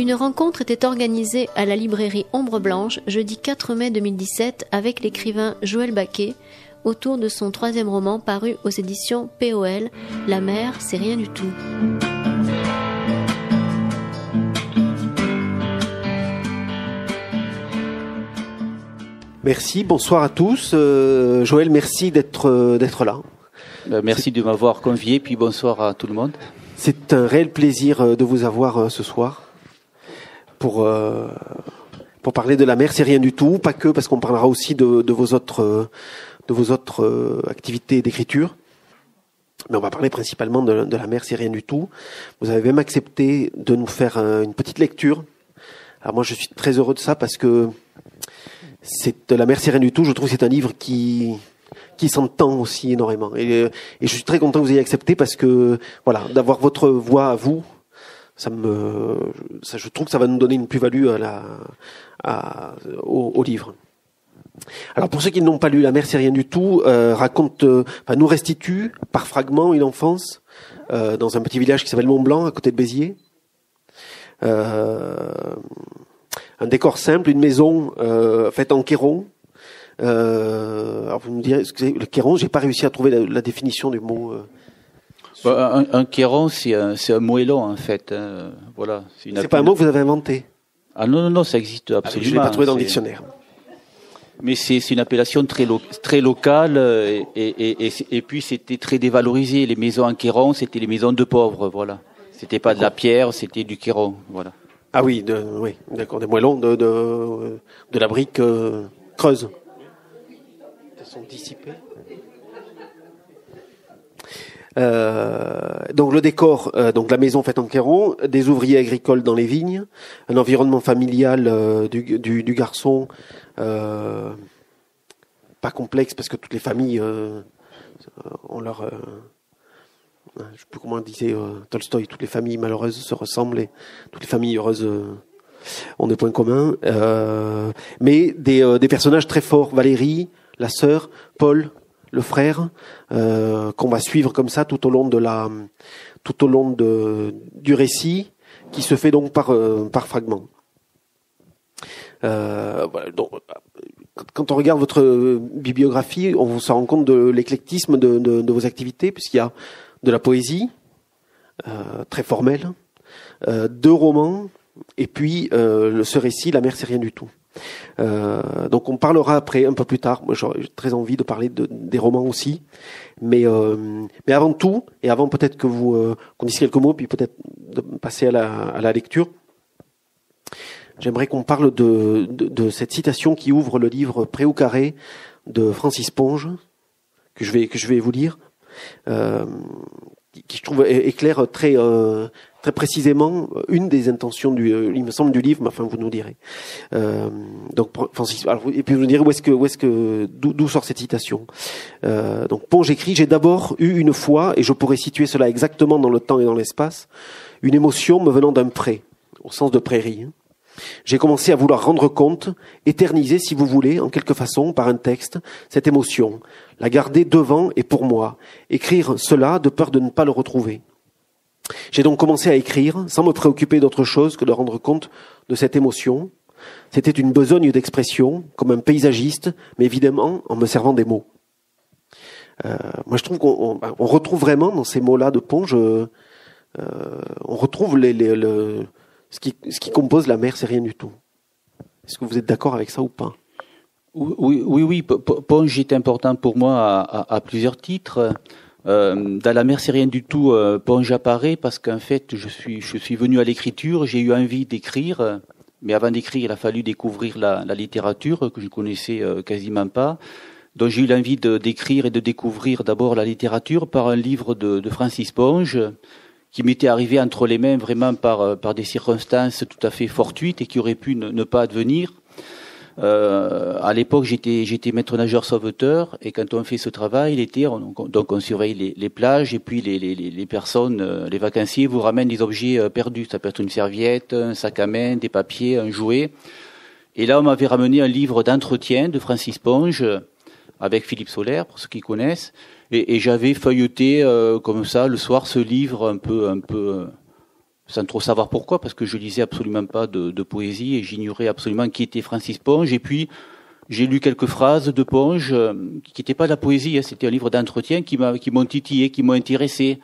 Une rencontre était organisée à la librairie Ombre Blanche jeudi 4 mai 2017 avec l'écrivain Joël Baquet autour de son troisième roman paru aux éditions POL, La mer, c'est rien du tout. Merci, bonsoir à tous. Euh, Joël, merci d'être euh, d'être là. Euh, merci de m'avoir convié, puis bonsoir à tout le monde. C'est un réel plaisir de vous avoir ce soir pour pour parler de la mer. C'est rien du tout, pas que parce qu'on parlera aussi de, vos autres de vos autres activités d'écriture. Mais on va parler principalement de, de la mer. C'est rien du tout. Vous avez même accepté de nous faire une petite lecture. Alors moi, je suis très heureux de ça parce que c'est la mer, c'est rien du tout. Je trouve que c'est un livre qui qui s'entend aussi énormément. Et, et, je suis très content que vous ayez accepté parce que voilà, d'avoir votre voix à vous, ça me, ça, je trouve que ça va nous donner une plus-value à la, à, au, au, livre. Alors pour ceux qui n'ont pas lu La mer, c'est rien du tout, euh, raconte, euh, enfin, nous restitue par fragments une enfance euh, dans un petit village qui s'appelle Mont Blanc à côté de Béziers. Euh, un décor simple, une maison euh, faite en kéron. Alors vous me direz, le kéron, j'ai pas réussi à trouver la, la définition du mot. Euh, bah, un, un kéron, c'est un, c'est un moellon en fait. Hein. Voilà. C'est, pas un mot que vous avez inventé. Ah non non non, ça existe absolument. Ah, je l'ai pas trouvé dans le dictionnaire. Mais c'est, c'est une appellation très, lo- très locale et, et, et, et, puis c'était très dévalorisé. Les maisons en kéron, c'était les maisons de pauvres, voilà. C'était pas de la pierre, c'était du kéron, voilà. Ah oui, de, oui, d'accord, des moellons de, de, de la brique euh, creuse. Elles sont dissipées. Euh, donc le décor, euh, donc la maison faite en Kéron, des ouvriers agricoles dans les vignes, un environnement familial euh, du, garçon pas complexe parce que toutes les familles ont leur je sais plus comment disait Tolstoï, toutes les familles malheureuses se ressemblent et toutes les familles heureuses ont des points communs. Mais des, personnages très forts, Valérie, la sœur, Paul, le frère, euh, qu'on va suivre comme ça tout au long de la, tout au long de, du récit, qui se fait donc par, euh, par fragments. Voilà, donc, quand on regarde votre bibliographie, on se rend compte de l'éclectisme de, de, de, vos activités, puisqu'il y a de la poésie, euh, très formelle, euh, deux romans, et puis euh, ce récit, La mer, c'est rien du tout. Euh, donc on parlera après, un peu plus tard. Moi, j'ai très envie de parler de, des romans aussi, mais euh, mais avant tout, et avant peut-être que vous euh, qu'on dise quelques mots, puis peut-être de passer à la, à la lecture. J'aimerais qu'on parle de, de, cette citation qui ouvre le livre Pré ou carré de Francis Ponge, que je vais que je vais vous lire euh, qui je trouve éclaire très très précisément une des intentions du euh, il me semble du livre mais enfin vous nous direz euh, donc Francis alors, et puis vous nous direz où est-ce que où est-ce que d'où sort cette citation euh, donc bon j'écris j'ai d'abord eu une fois et je pourrais situer cela exactement dans le temps et dans l'espace une émotion me venant d'un pré au sens de prairie hein. J'ai commencé à vouloir rendre compte, éterniser, si vous voulez, en quelque façon, par un texte, cette émotion, la garder devant et pour moi, écrire cela de peur de ne pas le retrouver. J'ai donc commencé à écrire, sans me préoccuper d'autre chose que de rendre compte de cette émotion. C'était une besogne d'expression, comme un paysagiste, mais évidemment en me servant des mots. Euh, moi, je trouve qu'on on, on retrouve vraiment dans ces mots-là de Ponge, euh, on retrouve les, les, le, ce qui, ce qui compose la mer, c'est rien du tout. Est-ce que vous êtes d'accord avec ça ou pas? Oui, oui, oui. Ponge est important pour moi à, à, à plusieurs titres. Euh, dans la mer, c'est rien du tout. Euh, Ponge apparaît parce qu'en fait, je suis, je suis venu à l'écriture. J'ai eu envie d'écrire, mais avant d'écrire, il a fallu découvrir la, la littérature que je connaissais euh, quasiment pas. Donc j'ai eu l'envie d'écrire et de découvrir d'abord la littérature par un livre de, de Francis Ponge qui m'était arrivé entre les mains vraiment par, par des circonstances tout à fait fortuites et qui auraient pu ne, ne pas advenir. Euh, à l'époque, j'étais, maître nageur sauveteur et quand on fait ce travail l'été, on, donc on surveille les, plages et puis les, personnes, euh, les vacanciers vous ramènent des objets euh, perdus. Ça peut être une serviette, un sac à main, des papiers, un jouet. Et là, on m'avait ramené un livre d'entretien de Francis Ponge avec Philippe Solaire, pour ceux qui connaissent. Et, et j'avais feuilleté euh, comme ça le soir ce livre un peu, un peu, sans trop savoir pourquoi, parce que je lisais absolument pas de, de poésie et j'ignorais absolument qui était Francis Ponge. Et puis j'ai lu quelques phrases de Ponge euh, qui n'étaient pas de la poésie, hein, c'était un livre d'entretien qui m'ont titillé, qui m'ont intéressé.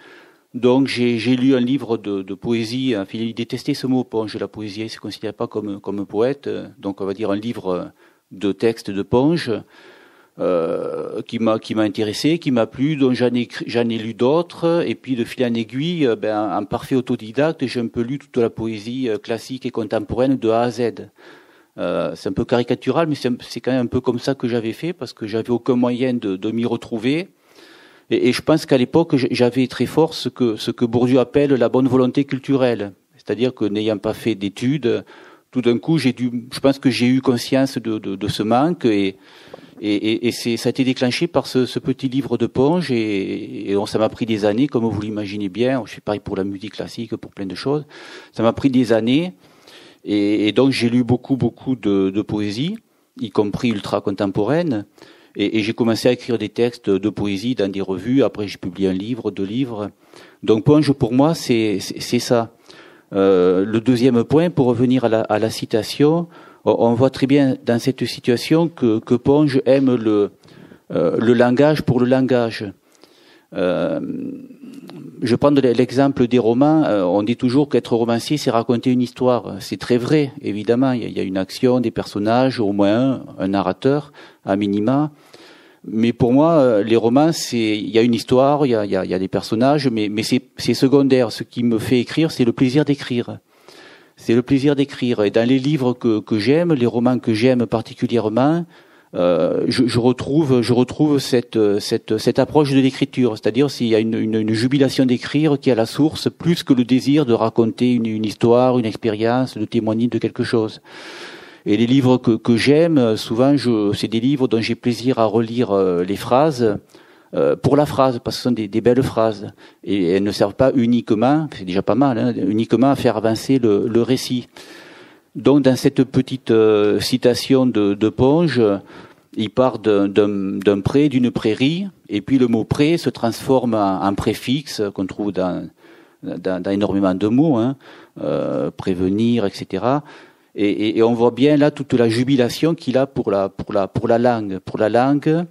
Donc j'ai, lu un livre de, de poésie. Enfin, il détestait ce mot Ponge, la poésie, il se considérait pas comme comme un poète. Donc on va dire un livre de textes de Ponge. Euh, qui m'a qui m'a intéressé, qui m'a plu, dont j'en ai j'en ai lu d'autres, et puis de fil en aiguille, euh, ben en parfait autodidacte, j'ai un peu lu toute la poésie euh, classique et contemporaine de A à Z. Euh, c'est un peu caricatural, mais c'est quand même un peu comme ça que j'avais fait parce que j'avais aucun moyen de, de m'y retrouver. Et, et, je pense qu'à l'époque, j'avais très fort ce que ce que Bourdieu appelle la bonne volonté culturelle, c'est-à-dire que n'ayant pas fait d'études, tout d'un coup, j'ai dû, je pense que j'ai eu conscience de, de, de ce manque et et, et, et c'est, ça a été déclenché par ce, ce petit livre de Ponge et, et on, ça m'a pris des années, comme vous l'imaginez bien. Je suis pareil pour la musique classique, pour plein de choses. Ça m'a pris des années et, donc j'ai lu beaucoup, beaucoup de, de poésie, y compris ultra contemporaine. Et, et, j'ai commencé à écrire des textes de poésie dans des revues. Après, j'ai publié un livre, deux livres. Donc Ponge, pour moi, c'est, c'est, c'est ça. Euh, le deuxième point, pour revenir à la, à la citation, on voit très bien dans cette situation que, que Ponge aime le, euh, le langage pour le langage. Euh, je prends l'exemple des romans. Euh, on dit toujours qu'être romancier, c'est raconter une histoire. C'est très vrai, évidemment. Il y, a, une action, des personnages, au moins un, narrateur, à minima. Mais pour moi, les romans, c'est il y a une histoire, il y a, il y a des personnages, mais, mais c'est secondaire. Ce qui me fait écrire, c'est le plaisir d'écrire c'est le plaisir d'écrire. Et dans les livres que, j'aime, les romans que j'aime particulièrement, euh, je, retrouve, je retrouve cette, cette, cette approche de l'écriture, c'est-à-dire s'il y a une, jubilation d'écrire qui est à la source, plus que le désir de raconter une, une histoire, une expérience, de témoigner de quelque chose. Et les livres que, que j'aime, souvent, c'est des livres dont j'ai plaisir à relire euh, les phrases, euh, pour la phrase, parce que ce sont des, des, belles phrases. Et elles ne servent pas uniquement, c'est déjà pas mal, hein, uniquement à faire avancer le, le, récit. Donc dans cette petite euh, citation de, de, Ponge, il part d'un pré, d'une prairie, et puis le mot pré se transforme en, préfixe qu'on trouve dans, dans, dans, énormément de mots, hein, euh, prévenir, etc. Et, et, et, on voit bien là toute la jubilation qu'il a pour la, pour la, pour la langue, pour la langue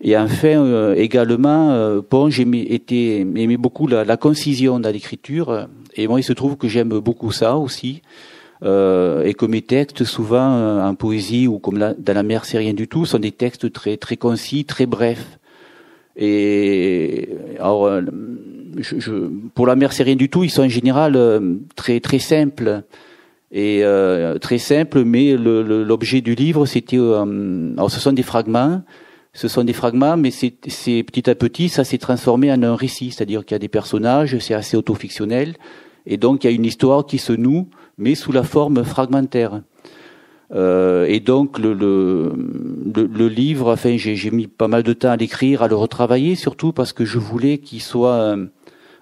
et enfin, euh, également, euh, bon, j'aimais aimais beaucoup la, la concision dans l'écriture. Et moi, il se trouve que j'aime beaucoup ça aussi. Euh, et que mes textes, souvent euh, en poésie ou comme dans la mer, c'est rien du tout, sont des textes très très concis, très brefs. Et alors, je, je, pour la mer, c'est rien du tout. Ils sont en général très très simples et très simples. Mais l'objet du livre, c'était, alors ce sont des fragments ce sont des fragments, mais c'est petit à petit, ça s'est transformé en un récit, c'est-à-dire qu'il y a des personnages, c'est assez autofictionnel, et donc il y a une histoire qui se noue, mais sous la forme fragmentaire. Euh, et donc le, livre, enfin j'ai mis pas mal de temps à l'écrire, à le retravailler, surtout parce que je voulais qu'il soit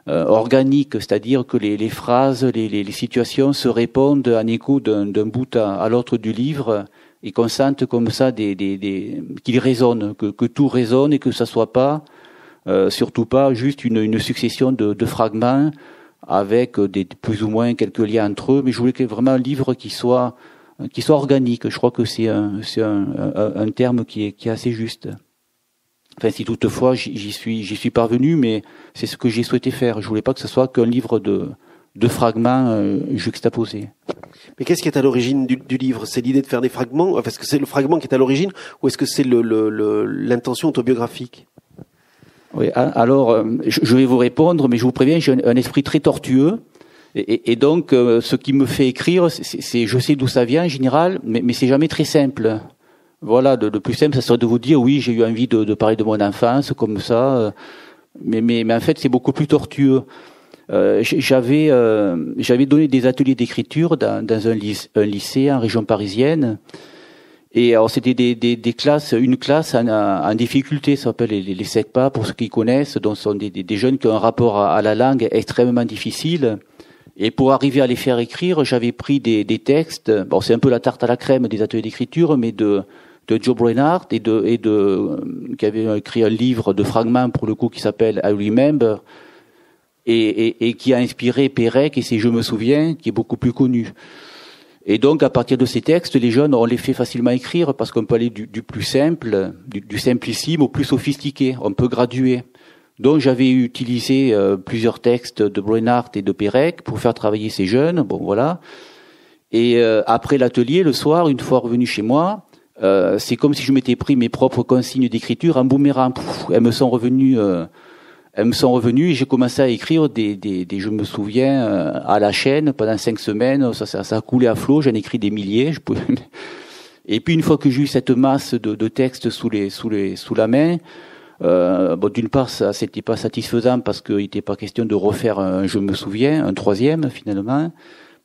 euh, organique, c'est-à-dire que les, phrases, les, situations se répondent en écho d'un bout à l'autre du livre et qu'on sente comme ça des, des, des qu'il résonne, que, tout résonne et que ça soit pas, euh, surtout pas juste une, une succession de, de, fragments avec des plus ou moins quelques liens entre eux. Mais je voulais vraiment un livre qui soit qui soit organique. Je crois que c'est un, c'est un, un, un, terme qui est, qui est assez juste. Enfin, si toutefois j'y suis, j'y suis parvenu, mais c'est ce que j'ai souhaité faire. Je voulais pas que ce soit qu'un livre de, de fragments euh, juxtaposés. Mais qu'est-ce qui est à l'origine du, du, livre? C'est l'idée de faire des fragments? Est-ce que c'est le fragment qui est à l'origine ou est-ce que c'est l'intention le, le, autobiographique? Oui, alors euh, je vais vous répondre, mais je vous préviens, j'ai un, un, esprit très tortueux. Et, et donc, euh, ce qui me fait écrire, c'est, je sais d'où ça vient en général, mais, mais c'est jamais très simple. Voilà, le, le, plus simple, ça serait de vous dire, oui, j'ai eu envie de, de, parler de mon enfance, comme ça, mais, mais, mais en fait, c'est beaucoup plus tortueux. Euh, j'avais euh, j'avais donné des ateliers d'écriture dans, dans un, lycée, un, lycée, en région parisienne. Et alors c'était des, des, des, classes, une classe en, en difficulté, ça s'appelle les, les SECPA pour ceux qui connaissent, donc sont des, des, jeunes qui ont un rapport à, à, la langue extrêmement difficile. Et pour arriver à les faire écrire, j'avais pris des, des textes. Bon, c'est un peu la tarte à la crème des ateliers d'écriture, mais de de Joe Brainard et de, et de, qui avait écrit un livre de fragments pour le coup qui s'appelle I Remember et, et, et, qui a inspiré Pérec et c'est Je me souviens qui est beaucoup plus connu. Et donc, à partir de ces textes, les jeunes, on les fait facilement écrire parce qu'on peut aller du, du plus simple, du, du, simplissime au plus sophistiqué. On peut graduer. Donc, j'avais utilisé euh, plusieurs textes de Brainard et de Pérec pour faire travailler ces jeunes. Bon, voilà. Et euh, après l'atelier, le soir, une fois revenu chez moi, euh, c'est comme si je m'étais pris mes propres consignes d'écriture en boomerang. elles me sont revenues, euh, elles me sont revenues et j'ai commencé à écrire des, des, des je me souviens, euh, à la chaîne pendant cinq semaines. Ça, ça, ça a coulé à flot. J'en ai écrit des milliers. Et puis une fois que j'ai eu cette masse de, de textes sous les, sous les, sous la main. Euh, bon, d'une part, ça c'était pas satisfaisant parce qu'il n'était pas question de refaire un je me souviens, un troisième finalement.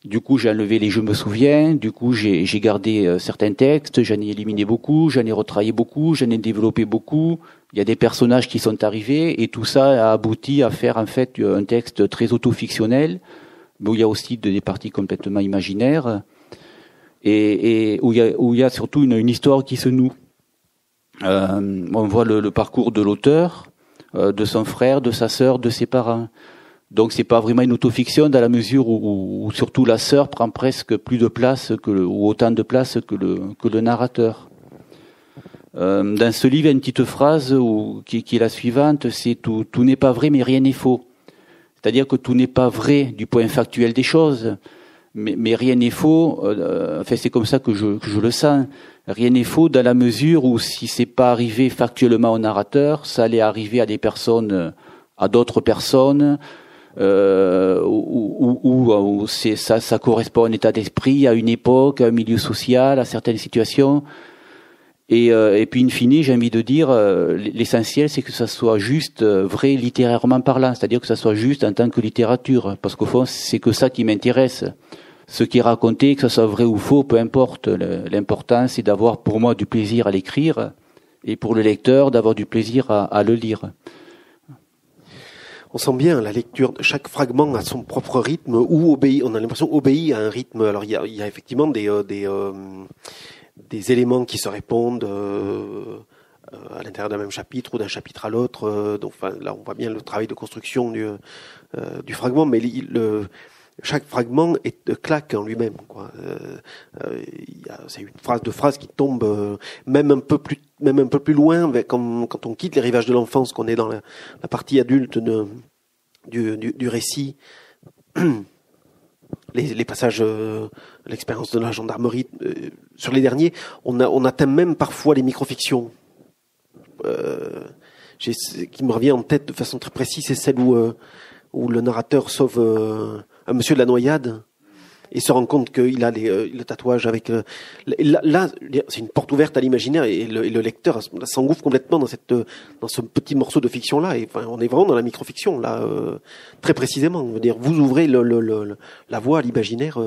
Du coup, j'ai enlevé les je me souviens. Du coup, j'ai gardé euh, certains textes. J'en ai éliminé beaucoup. J'en ai retravaillé beaucoup. J'en ai développé beaucoup. Il y a des personnages qui sont arrivés et tout ça a abouti à faire en fait un texte très auto-fictionnel, où il y a aussi des parties complètement imaginaires et, où, il y a, surtout une, histoire qui se noue. Euh, on voit le, parcours de l'auteur, euh, de son frère, de sa sœur, de ses parents. Donc c'est pas vraiment une autofiction dans la mesure où, surtout la sœur prend presque plus de place ou autant de place que le narrateur. Euh, dans ce livre, une petite phrase où, qui, qui est la suivante, c'est tout, tout n'est pas vrai mais rien n'est faux. C'est-à-dire que tout n'est pas vrai du point factuel des choses, mais, mais rien n'est faux. Euh, enfin, c'est comme ça que je, que je le sens. Rien n'est faux dans la mesure où si c'est pas arrivé factuellement au narrateur, ça allait arriver à des personnes, à d'autres personnes, euh, où c'est, ça, ça correspond à un état d'esprit, à une époque, à un milieu social, à certaines situations. Et, euh, et puis, in fine, j'ai envie de dire, euh, l'essentiel, c'est que ça soit juste euh, vrai littérairement parlant, c'est-à-dire que ça soit juste en tant que littérature, parce qu'au fond, c'est que ça qui m'intéresse. Ce qui est raconté, que ce soit vrai ou faux, peu importe. L'important, c'est d'avoir pour moi du plaisir à l'écrire, et pour le lecteur, d'avoir du plaisir à, à le lire on sent bien la lecture. Chaque fragment a son propre rythme ou obéit. On a l'impression obéit à un rythme. Alors il y a, y a effectivement des euh, des, euh, des éléments qui se répondent euh, à l'intérieur d'un même chapitre ou d'un chapitre à l'autre. donc enfin, là, on voit bien le travail de construction du du fragment, mais le, chaque fragment est claque en lui-même. C'est une phrase de phrase qui tombe même un peu plus même un peu plus loin, quand, quand on quitte les rivages de l'enfance, qu'on est dans la, la partie adulte de, du, du, du, récit, les, les passages, euh, l'expérience de la gendarmerie, euh, sur les derniers, on, a, on atteint même parfois les microfictions. Euh, qui me revient en tête de façon très précise, c'est celle où, euh, où le narrateur sauve euh, un monsieur de la noyade et se rend compte qu'il a les, euh, le tatouage avec. Là, là c'est une porte ouverte à l'imaginaire et le, et le lecteur s'engouffre complètement dans cette dans ce petit morceau de fiction là. Et enfin, on est vraiment dans la microfiction là, très précisément. Veut dire, vous ouvrez le, le, la voie à l'imaginaire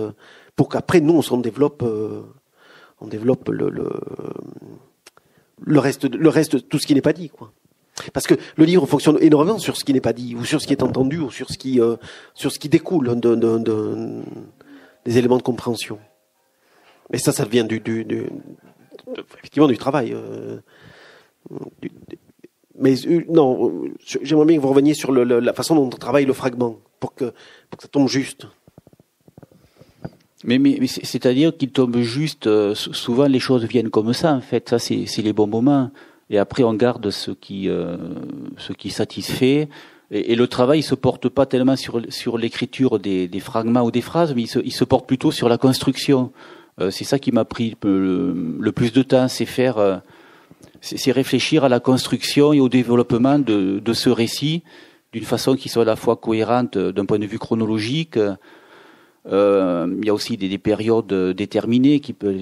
pour qu'après nous on développe, euh, on développe le, le le reste le reste tout ce qui n'est pas dit quoi. Parce que le livre fonctionne énormément sur ce qui n'est pas dit, ou sur ce qui est entendu, ou sur ce qui, euh, sur ce qui découle de, de, de, des éléments de compréhension. Mais ça, ça vient du, du, du effectivement du travail. Euh, du, mais euh, non, j'aimerais bien que vous reveniez sur le, le, la façon dont on travaille le fragment pour que, pour que ça tombe juste. Mais, mais, mais c'est-à-dire qu'il tombe juste. Euh, souvent, les choses viennent comme ça. En fait, ça, c'est les bons moments. Et après, on garde ce qui, euh, ce qui satisfait. Et, le travail il se porte pas tellement sur, sur l'écriture des, des, fragments ou des phrases, mais il se, il se porte plutôt sur la construction. Euh, c'est ça qui m'a pris le, le, plus de temps, c'est faire, euh, c'est réfléchir à la construction et au développement de, de ce récit d'une façon qui soit à la fois cohérente d'un point de vue chronologique. Euh, il y a aussi des, des périodes déterminées qui peut,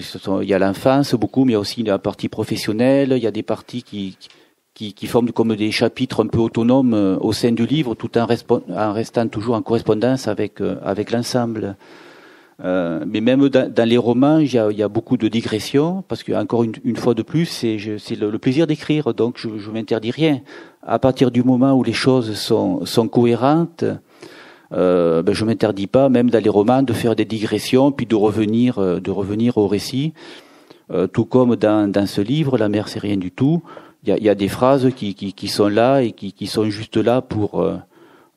il y a l'enfance beaucoup, mais il y a aussi la partie professionnelle. Il y a des parties qui, qui qui, qui, forment comme des chapitres un peu autonomes euh, au sein du livre, tout en, en restant toujours en correspondance avec, euh, avec l'ensemble. Euh, mais même dans, dans les romans, il y, a, il y, a, beaucoup de digressions, parce que encore une, une fois de plus, c'est le, le, plaisir d'écrire, donc je, je m'interdis rien. À partir du moment où les choses sont, sont cohérentes, euh, ben je m'interdis pas, même dans les romans, de faire des digressions, puis de revenir, de revenir au récit. tout comme dans, dans ce livre, La mer c'est rien du tout, il y a, y a, des phrases qui, qui, qui, sont là et qui, qui sont juste là pour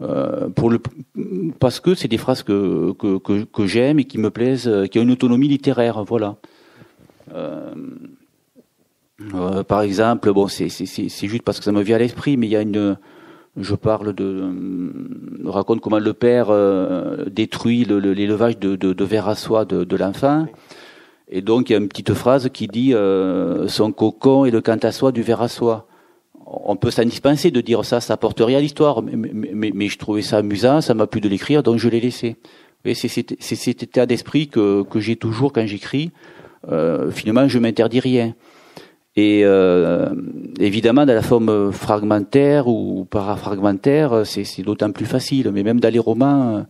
euh, pour le, parce que c'est des phrases que, que, que, que j'aime et qui me plaisent, qui ont une autonomie littéraire, voilà. Euh, euh, par exemple, bon, c'est juste parce que ça me vient à l'esprit, mais il y a une, je parle de, je raconte comment le père euh, détruit l'élevage de, de, de vers à soie de, l'enfant. Et donc il y a une petite phrase qui dit euh, son cocon et le quant à soie du ver à soie. On peut s'en dispenser de dire ça, ça apporte rien à l'histoire, mais, je trouvais ça amusant, ça m'a plu de l'écrire, donc je l'ai laissé. C'est cet état d'esprit que, que j'ai toujours quand j'écris. Euh, finalement, je m'interdis rien. Et euh, évidemment, dans la forme fragmentaire ou parafragmentaire, c'est d'autant plus facile. Mais même dans les romans,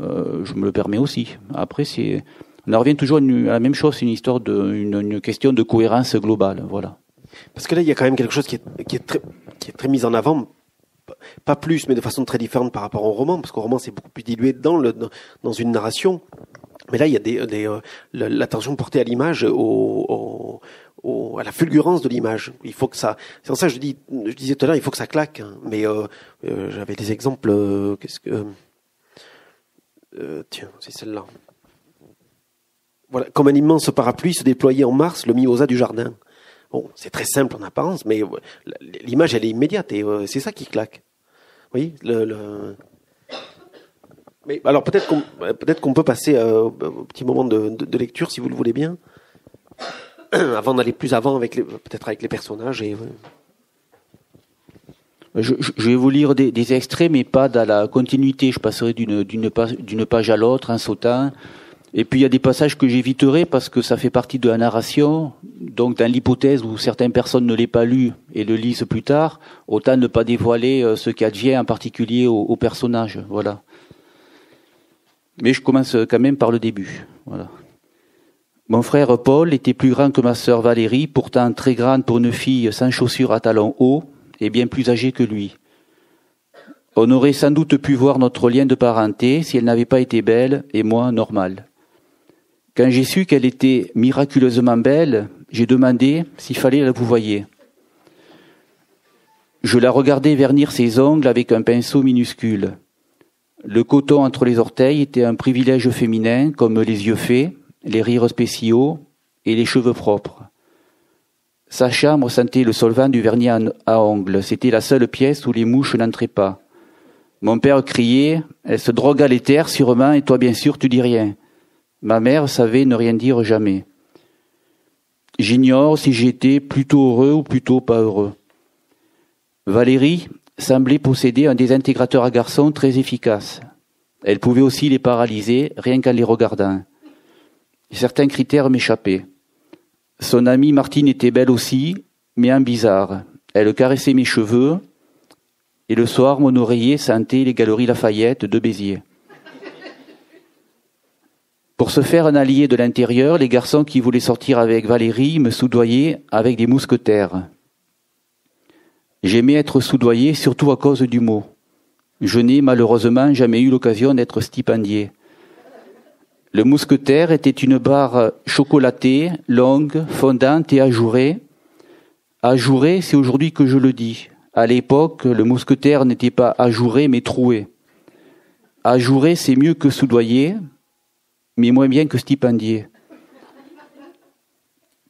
euh, je me le permets aussi. Après, c'est on en revient toujours à la même chose, c'est une histoire de, une, une, question de cohérence globale, voilà. Parce que là, il y a quand même quelque chose qui est, qui est très, qui est très mis en avant, pas plus, mais de façon très différente par rapport au roman, parce qu'au roman, c'est beaucoup plus dilué dans le, dans une narration. Mais là, il y a des, des euh, l'attention portée à l'image, au, au, à la fulgurance de l'image. Il faut que ça. C'est pour ça que je dis, je disais tout à l'heure, il faut que ça claque. Hein. Mais euh, euh, j'avais des exemples. Euh, qu'est-ce que Tiens, c'est celle-là. Voilà, comme un immense parapluie se déployait en mars, le mimosa du jardin. Bon, c'est très simple en apparence, mais l'image elle est immédiate et c'est ça qui claque. Oui, le, mais alors peut-être qu'on peut passer au petit moment de, lecture si vous le voulez bien, avant d'aller plus avant avec peut-être avec les personnages et. Je, je, vais vous lire des, extraits, mais pas dans la continuité. Je passerai d'une page, à l'autre en sautant. Et puis il y a des passages que j'éviterai parce que ça fait partie de la narration. Donc dans l'hypothèse où certaines personnes ne l'aient pas lu et le lisent plus tard, autant ne pas dévoiler euh, ce qui advient en particulier au, au personnage. Voilà. Mais je commence quand même par le début. Voilà. Mon frère Paul était plus grand que ma sœur Valérie, pourtant très grande pour une fille sans chaussures à talons hauts et bien plus âgée que lui. On aurait sans doute pu voir notre lien de parenté si elle n'avait pas été belle et moi normale. Quand j'ai su qu'elle était miraculeusement belle, j'ai demandé s'il fallait la vous voyez. Je la regardais vernir ses ongles avec un pinceau minuscule. Le coton entre les orteils était un privilège féminin comme les yeux faits, les rires spéciaux et les cheveux propres. Sa chambre sentait le solvant du vernis à ongles. C'était la seule pièce où les mouches n'entraient pas. Mon père criait, elle se drogue à l'éther sûrement et toi bien sûr tu dis rien. Ma mère savait ne rien dire jamais. J'ignore si j'étais plutôt heureux ou plutôt pas heureux. Valérie, semblait posséder un désintégrateur à garçons très efficace. Elle pouvait aussi les paralyser rien qu'en les regardant. Certains critères m'échappaient. Son amie Martine était belle aussi, mais un bizarre. Elle caressait mes cheveux, et le soir, mon oreiller sentait les galeries Lafayette de Béziers. Pour se faire un allié de l'intérieur, les garçons qui voulaient sortir avec Valérie me soudoyaient avec des mousquetaires. J'aimais être soudoyé surtout à cause du mot. Je n'ai malheureusement jamais eu l'occasion d'être stipendié. Le mousquetaire était une barre chocolatée, longue, fondante et ajourée. Ajourée, c'est aujourd'hui que je le dis. À l'époque, le mousquetaire n'était pas ajouré mais troué. Ajouré, c'est mieux que soudoyer, mais moins bien que stipendié.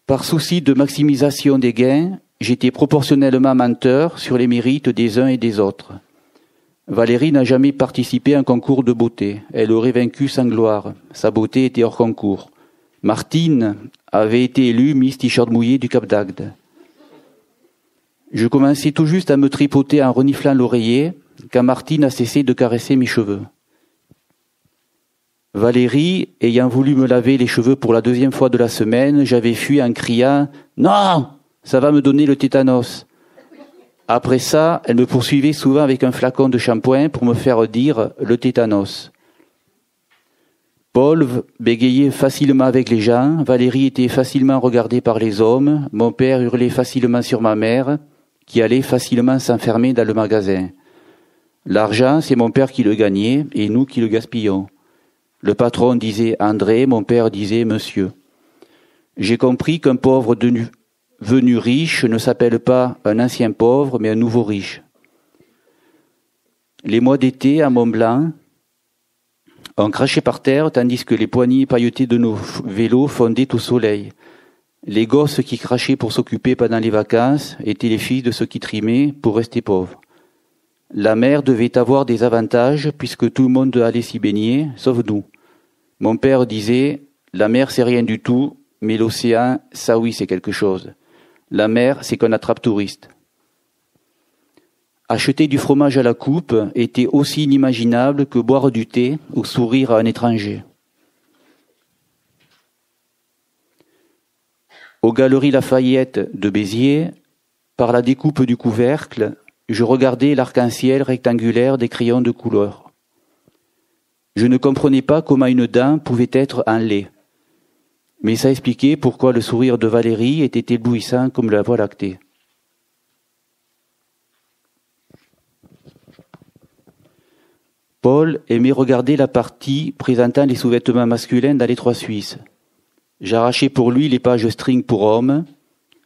Par souci de maximisation des gains, j'étais proportionnellement menteur sur les mérites des uns et des autres. Valérie n'a jamais participé à un concours de beauté. Elle aurait vaincu sans gloire. Sa beauté était hors concours. Martine avait été élue Miss T-shirt mouillé du Cap d'Agde. Je commençais tout juste à me tripoter en reniflant l'oreiller quand Martine a cessé de caresser mes cheveux. Valérie, ayant voulu me laver les cheveux pour la deuxième fois de la semaine, j'avais fui en criant Non ça va me donner le tétanos. Après ça, elle me poursuivait souvent avec un flacon de shampoing pour me faire dire le tétanos. Paul bégayait facilement avec les gens, Valérie était facilement regardée par les hommes, mon père hurlait facilement sur ma mère, qui allait facilement s'enfermer dans le magasin. L'argent, c'est mon père qui le gagnait et nous qui le gaspillons. Le patron disait André, mon père disait Monsieur. J'ai compris qu'un pauvre devenu riche ne s'appelle pas un ancien pauvre, mais un nouveau riche. Les mois d'été à Mont-Blanc ont craché par terre tandis que les poignées pailletées de nos vélos fondaient au soleil. Les gosses qui crachaient pour s'occuper pendant les vacances étaient les filles de ceux qui trimaient pour rester pauvres. La mer devait avoir des avantages puisque tout le monde allait s'y baigner, sauf nous. Mon père disait, la mer c'est rien du tout, mais l'océan, ça oui c'est quelque chose. La mer c'est qu'on attrape touriste. Acheter du fromage à la coupe était aussi inimaginable que boire du thé ou sourire à un étranger. Aux Galeries Lafayette de Béziers, par la découpe du couvercle, je regardais l'arc-en-ciel rectangulaire des crayons de couleur. Je ne comprenais pas comment une dent pouvait être un lait. Mais ça expliquait pourquoi le sourire de Valérie était éblouissant comme la voie lactée. Paul aimait regarder la partie présentant les sous-vêtements masculins dans les trois Suisses. J'arrachais pour lui les pages string pour hommes,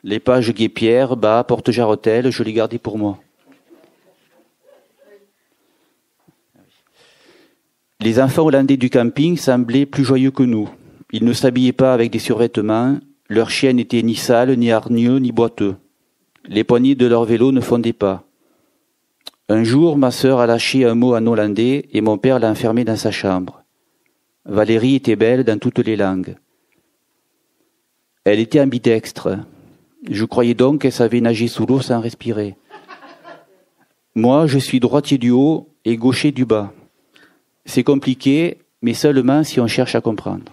les pages guépières, bas, porte-jarretelles, je les gardais pour moi. Les enfants hollandais du camping semblaient plus joyeux que nous. Ils ne s'habillaient pas avec des survêtements, leurs chiens n'étaient ni sales, ni hargneux, ni boiteux. Les poignées de leur vélo ne fondaient pas. Un jour, ma sœur a lâché un mot en hollandais et mon père l'a enfermé dans sa chambre. Valérie était belle dans toutes les langues. Elle était ambidextre. Je croyais donc qu'elle savait nager sous l'eau sans respirer. Moi, je suis droitier du haut et gaucher du bas. C'est compliqué, mais seulement si on cherche à comprendre.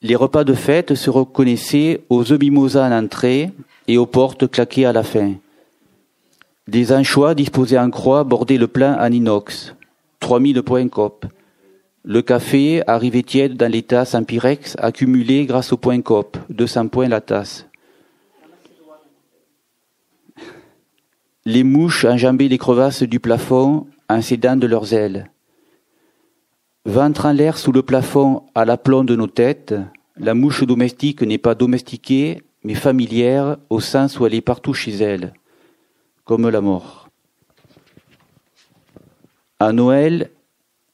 Les repas de fête se reconnaissaient aux œufs mimosas en entrée et aux portes claquées à la fin. Des anchois disposés en croix bordaient le plein en inox. 3000 points cop. Le café arrivait tiède dans les tasses en pyrex accumulées grâce au point cop. 200 points la tasse. Les mouches enjambaient les crevasses du plafond en s'aidant de leurs ailes. Ventre en l'air sous le plafond à l'aplomb de nos têtes, la mouche domestique n'est pas domestiquée, mais familière au sens où elle est partout chez elle, comme la mort. À Noël,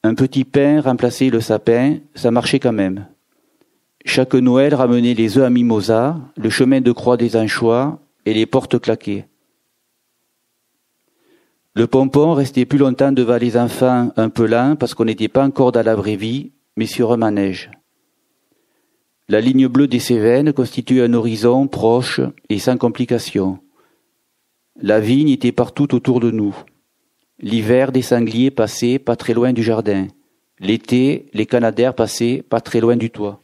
un petit pain remplaçait le sapin, ça marchait quand même. Chaque Noël ramenait les œufs à mimosa, le chemin de croix des anchois et les portes claquées. Le pompon restait plus longtemps devant les enfants un peu lent parce qu'on n'était pas encore dans la vraie vie, mais sur un manège. La ligne bleue des Cévennes constitue un horizon proche et sans complications. La vigne était partout autour de nous. L'hiver des sangliers passait pas très loin du jardin. L'été, les canadaires passaient pas très loin du toit.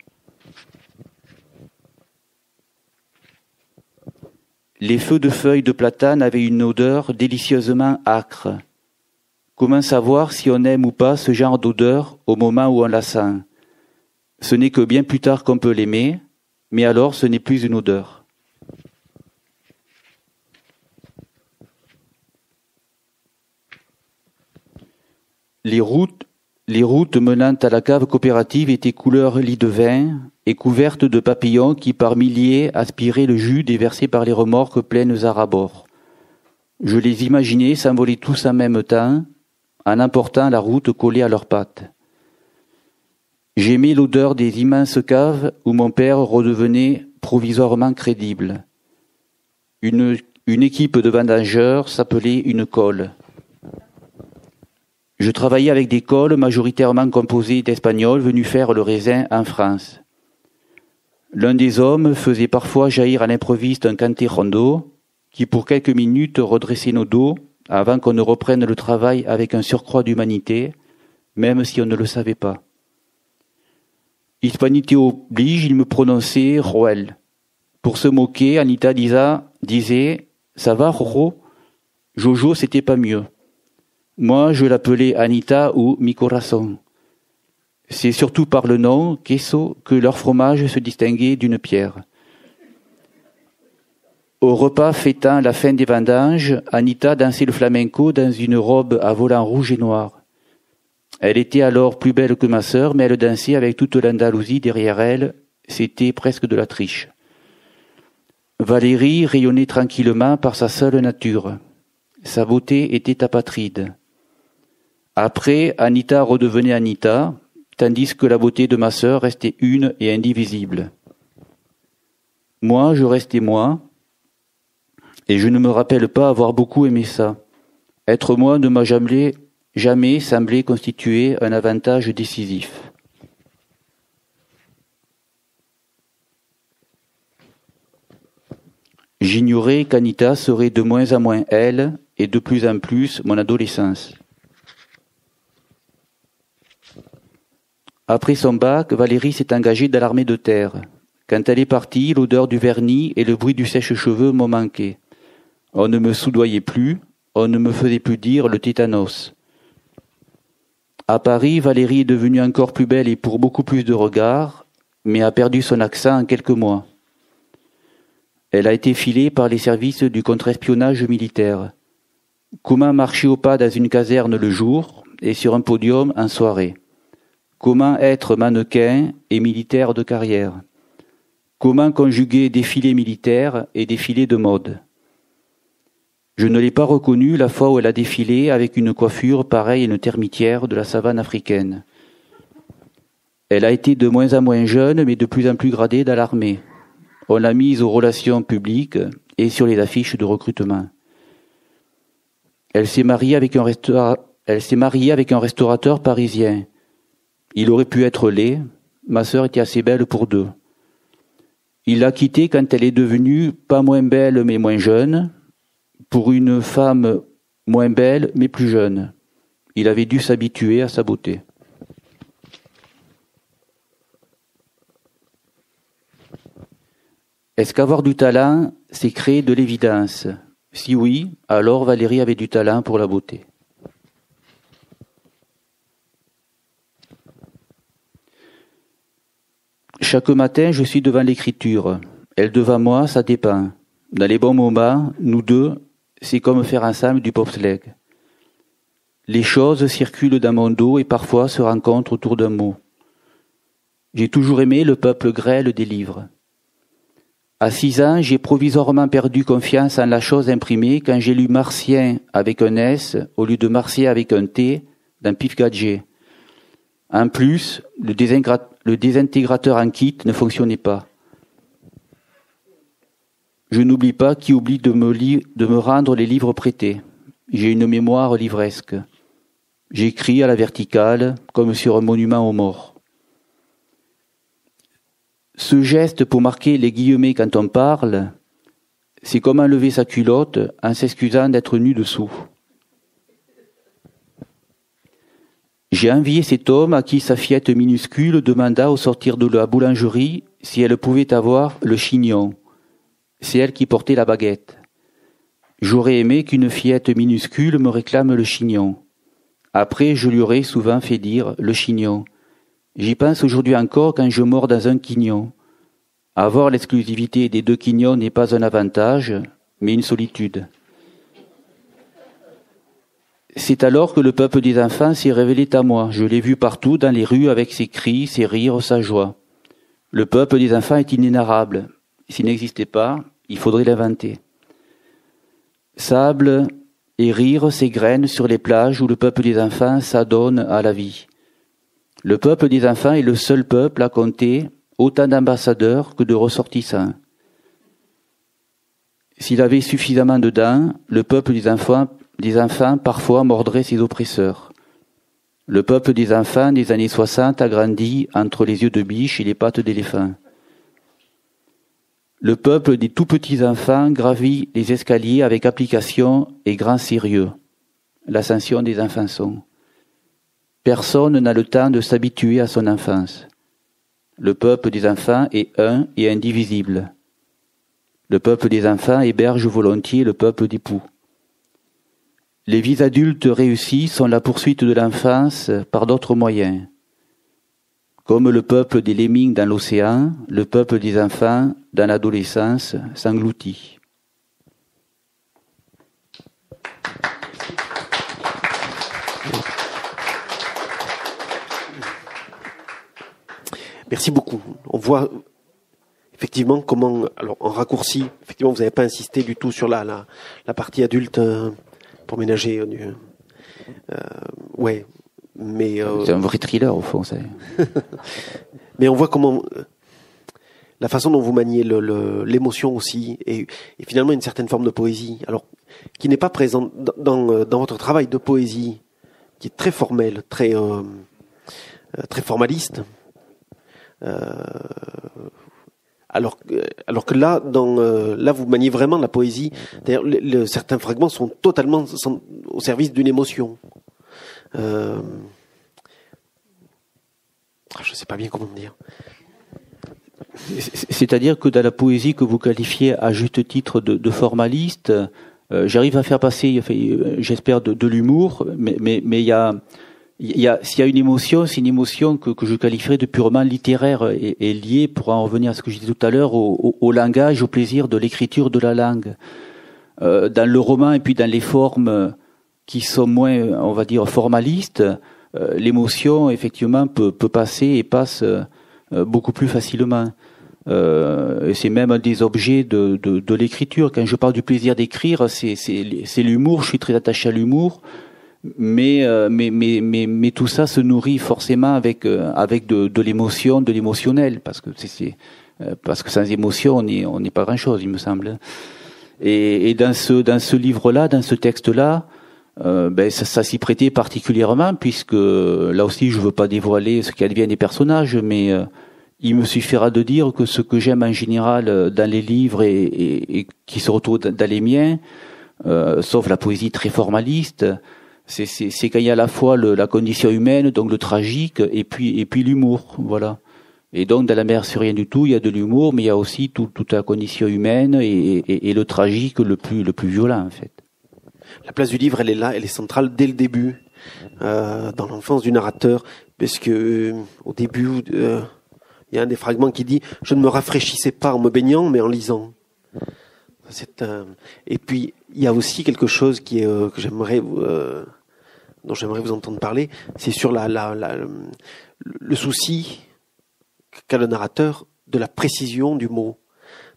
Les feux de feuilles de platane avaient une odeur délicieusement âcre. Comment savoir si on aime ou pas ce genre d'odeur au moment où on la sent? Ce n'est que bien plus tard qu'on peut l'aimer, mais alors ce n'est plus une odeur. Les routes les routes menant à la cave coopérative étaient couleur lit de vin et couvertes de papillons qui par milliers aspiraient le jus déversé par les remorques pleines à rabord. Je les imaginais s'envoler tous en même temps, en emportant la route collée à leurs pattes. J'aimais l'odeur des immenses caves où mon père redevenait provisoirement crédible. Une, une équipe de vendangeurs s'appelait une colle. Je travaillais avec des cols majoritairement composés d'Espagnols venus faire le raisin en France. L'un des hommes faisait parfois jaillir à l'improviste un canté rondo qui pour quelques minutes redressait nos dos avant qu'on ne reprenne le travail avec un surcroît d'humanité, même si on ne le savait pas. Hispanité oblige, il me prononçait Roel. Pour se moquer, Anita disait Ça va, Roro? Jojo, c'était pas mieux. Moi, je l'appelais Anita ou Mi C'est surtout par le nom, queso, que leur fromage se distinguait d'une pierre. Au repas fêtant la fin des vendanges, Anita dansait le flamenco dans une robe à volants rouge et noir. Elle était alors plus belle que ma sœur, mais elle dansait avec toute l'Andalousie derrière elle. C'était presque de la triche. Valérie rayonnait tranquillement par sa seule nature. Sa beauté était apatride. Après, Anita redevenait Anita, tandis que la beauté de ma sœur restait une et indivisible. Moi, je restais moi, et je ne me rappelle pas avoir beaucoup aimé ça. Être moi ne m'a jamais, jamais semblé constituer un avantage décisif. J'ignorais qu'Anita serait de moins en moins elle et de plus en plus mon adolescence. Après son bac, Valérie s'est engagée dans l'armée de terre. Quand elle est partie, l'odeur du vernis et le bruit du sèche-cheveux m'ont manqué. On ne me soudoyait plus, on ne me faisait plus dire le tétanos. À Paris, Valérie est devenue encore plus belle et pour beaucoup plus de regards, mais a perdu son accent en quelques mois. Elle a été filée par les services du contre-espionnage militaire. Comment marcher au pas dans une caserne le jour et sur un podium en soirée? Comment être mannequin et militaire de carrière Comment conjuguer défilé militaire et défilé de mode je ne l'ai pas reconnue la fois où elle a défilé avec une coiffure pareille à une termitière de la savane africaine. Elle a été de moins en moins jeune, mais de plus en plus gradée dans l'armée. On l'a mise aux relations publiques et sur les affiches de recrutement. Elle s'est mariée avec un, elle s'est mariée avec un restaurateur parisien. Il aurait pu être laid, ma sœur était assez belle pour deux. Il l'a quittée quand elle est devenue pas moins belle mais moins jeune, pour une femme moins belle mais plus jeune. Il avait dû s'habituer à sa beauté. Est-ce qu'avoir du talent, c'est créer de l'évidence? Si oui, alors Valérie avait du talent pour la beauté. Chaque matin, je suis devant l'écriture. Elle devant moi, ça dépend. Dans les bons moments, nous deux, c'est comme faire ensemble du bobsleigh. Les choses circulent dans mon dos et parfois se rencontrent autour d'un mot. J'ai toujours aimé le peuple grêle des livres. À six ans, j'ai provisoirement perdu confiance en la chose imprimée quand j'ai lu Martien avec un S au lieu de Martien avec un T dans Pif Gadget. En plus, le, désintégrateur en kit ne fonctionnait pas. Je n'oublie pas qui oublie de me, de me rendre les livres prêtés. J'ai une mémoire livresque. J'écris à la verticale, comme sur un monument aux morts. Ce geste pour marquer les guillemets quand on parle, c'est comme enlever sa culotte en s'excusant d'être nu dessous. J'ai envié cet homme à qui sa fillette minuscule demanda au sortir de la boulangerie si elle pouvait avoir le chignon c'est elle qui portait la baguette. J'aurais aimé qu'une fillette minuscule me réclame le chignon. Après, je lui aurais souvent fait dire le chignon. J'y pense aujourd'hui encore quand je mords dans un quignon. Avoir l'exclusivité des deux quignons n'est pas un avantage, mais une solitude. C'est alors que le peuple des enfants s'est révélé à moi. Je l'ai vu partout dans les rues avec ses cris, ses rires, sa joie. Le peuple des enfants est inénarrable. S'il n'existait pas, il faudrait l'inventer. Sable et rire graines sur les plages où le peuple des enfants s'adonne à la vie. Le peuple des enfants est le seul peuple à compter autant d'ambassadeurs que de ressortissants. S'il avait suffisamment de dents, le peuple des enfants, des enfants parfois mordrait ses oppresseurs. Le peuple des enfants des années 60 a grandi entre les yeux de biche et les pattes d'éléphant. Le peuple des tout petits enfants gravit les escaliers avec application et grand sérieux. L'ascension des enfants sont. Personne n'a le temps de s'habituer à son enfance. Le peuple des enfants est un et indivisible. Le peuple des enfants héberge volontiers le peuple des poux. Les vies adultes réussies sont la poursuite de l'enfance par d'autres moyens. Comme le peuple des lemmings dans l'océan, le peuple des enfants dans l'adolescence s'engloutit. Merci beaucoup. On voit effectivement comment, alors en raccourci, effectivement, vous n'avez pas insisté du tout sur la, la partie adulte. Euh, pour ménager. Euh, euh, ouais, mais. Euh, c'est un vrai thriller au fond, ça. mais on voit comment la façon dont vous maniez l'émotion aussi, et, et, finalement une certaine forme de poésie, alors qui n'est pas présente dans, dans, dans, votre travail de poésie, qui est très formel, très euh, très formaliste. Euh, alors, que là, euh, là, vous maniez vraiment la poésie. Certains fragments sont totalement au service d'une émotion. Euh, je ne sais pas bien comment dire. C'est-à-dire que dans la poésie que vous qualifiez à juste titre de, formaliste, euh, j'arrive à faire passer, j'espère, de, l'humour, mais il y a il y a, s'il y a une émotion, c'est une émotion que, que je qualifierais de purement littéraire et, et, liée, pour en revenir à ce que je disais tout à l'heure, au, au, langage, au plaisir de l'écriture de la langue. Euh, dans le roman et puis dans les formes qui sont moins, on va dire, formalistes, euh, l'émotion, effectivement, peut, peut, passer et passe euh, beaucoup plus facilement. Euh, c'est même un des objets de, de, de l'écriture. Quand je parle du plaisir d'écrire, c'est l'humour, je suis très attaché à l'humour. Euh, mais, mais, mais, mais, tout ça se nourrit forcément avec, euh, avec de, de l'émotion, de l'émotionnel, parce que c'est, euh, parce que sans émotion, on n'est pas grand-chose, il me semble. Et, et dans ce, dans ce livre-là, dans ce texte-là, euh, ben ça, s'y prêtait particulièrement, puisque là aussi, je veux pas dévoiler ce qui advient des personnages, mais il me suffira de dire que ce que j'aime en général dans les livres et, et, et qui se retrouve dans les miens, sauf la poésie très formaliste, c'est qu'il y a à la fois la condition humaine, donc le tragique, et puis et puis l'humour, voilà. Et donc dans la mer c'est rien du tout, il y a de l'humour, mais il y a aussi tout, toute la condition humaine et, et, le tragique le plus le plus violent en fait. La place du livre, elle est là, elle est centrale dès le début, euh, dans l'enfance du narrateur, parce que euh, au début, euh, il y a un des fragments qui dit "Je ne me rafraîchissais pas en me baignant, mais en lisant." C'est. Et puis il y a aussi quelque chose qui que j'aimerais dont j'aimerais vous entendre parler, c'est sur le souci qu'a le narrateur de la précision du mot.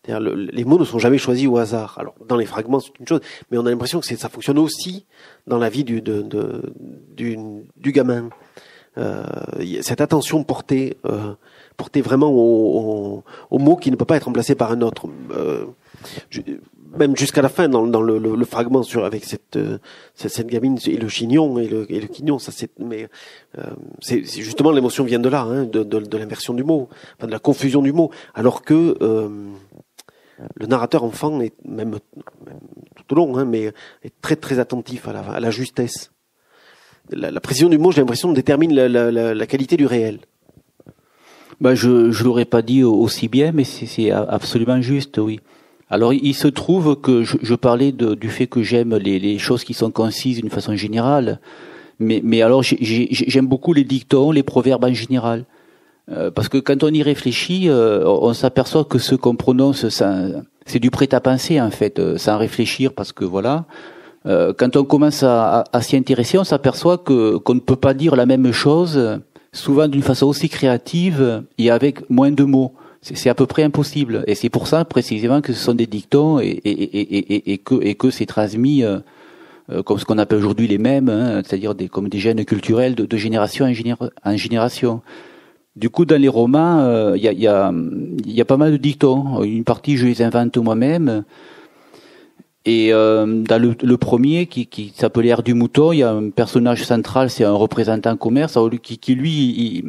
Le, les mots ne sont jamais choisis au hasard. Alors dans les fragments c'est une chose, mais on a l'impression que ça fonctionne aussi dans la vie du, du, du gamin. Euh, cette attention portée, euh, portée vraiment au, mot qui ne peut pas être remplacé par un autre. Euh, même jusqu'à la fin dans, le, fragment sur avec cette, euh, cette, gamine et le chignon et le, et quignon ça c'est mais euh, c'est justement l'émotion vient de là hein, de, l'inversion du mot de la confusion du mot. Alors que euh, le narrateur enfant est même, tout au long hein, mais est très très attentif à la, justesse. La, précision du mot j'ai l'impression détermine la, qualité du réel. Bah je je l'aurais pas dit aussi bien mais c'est absolument juste oui alors il se trouve que je, parlais du fait que j'aime les, choses qui sont concises d'une façon générale, mais, mais alors j'aime beaucoup les dictons, les proverbes en général. Euh, parce que quand on y réfléchit, euh, on s'aperçoit que ce qu'on prononce, c'est du prêt-à-penser en fait, euh, sans réfléchir, parce que voilà. Euh, quand on commence à, à, à s'y intéresser, on s'aperçoit que qu'on ne peut pas dire la même chose, souvent d'une façon aussi créative et avec moins de mots c'est à peu près impossible. Et c'est pour ça précisément que ce sont des dictons et, et, et, et que, et que c'est transmis euh, euh, comme ce qu'on appelle aujourd'hui les mêmes, hein, c'est-à-dire des, comme des gènes culturels de, de génération en, génération. Du coup, dans les romans, il euh, y, a, y, a, y, a, pas mal de dictons. Une partie, je les invente moi-même. Et euh, dans le, le, premier, qui, qui s'appelait Air du Mouton, il y a un personnage central, c'est un représentant commerce, qui, qui lui, il,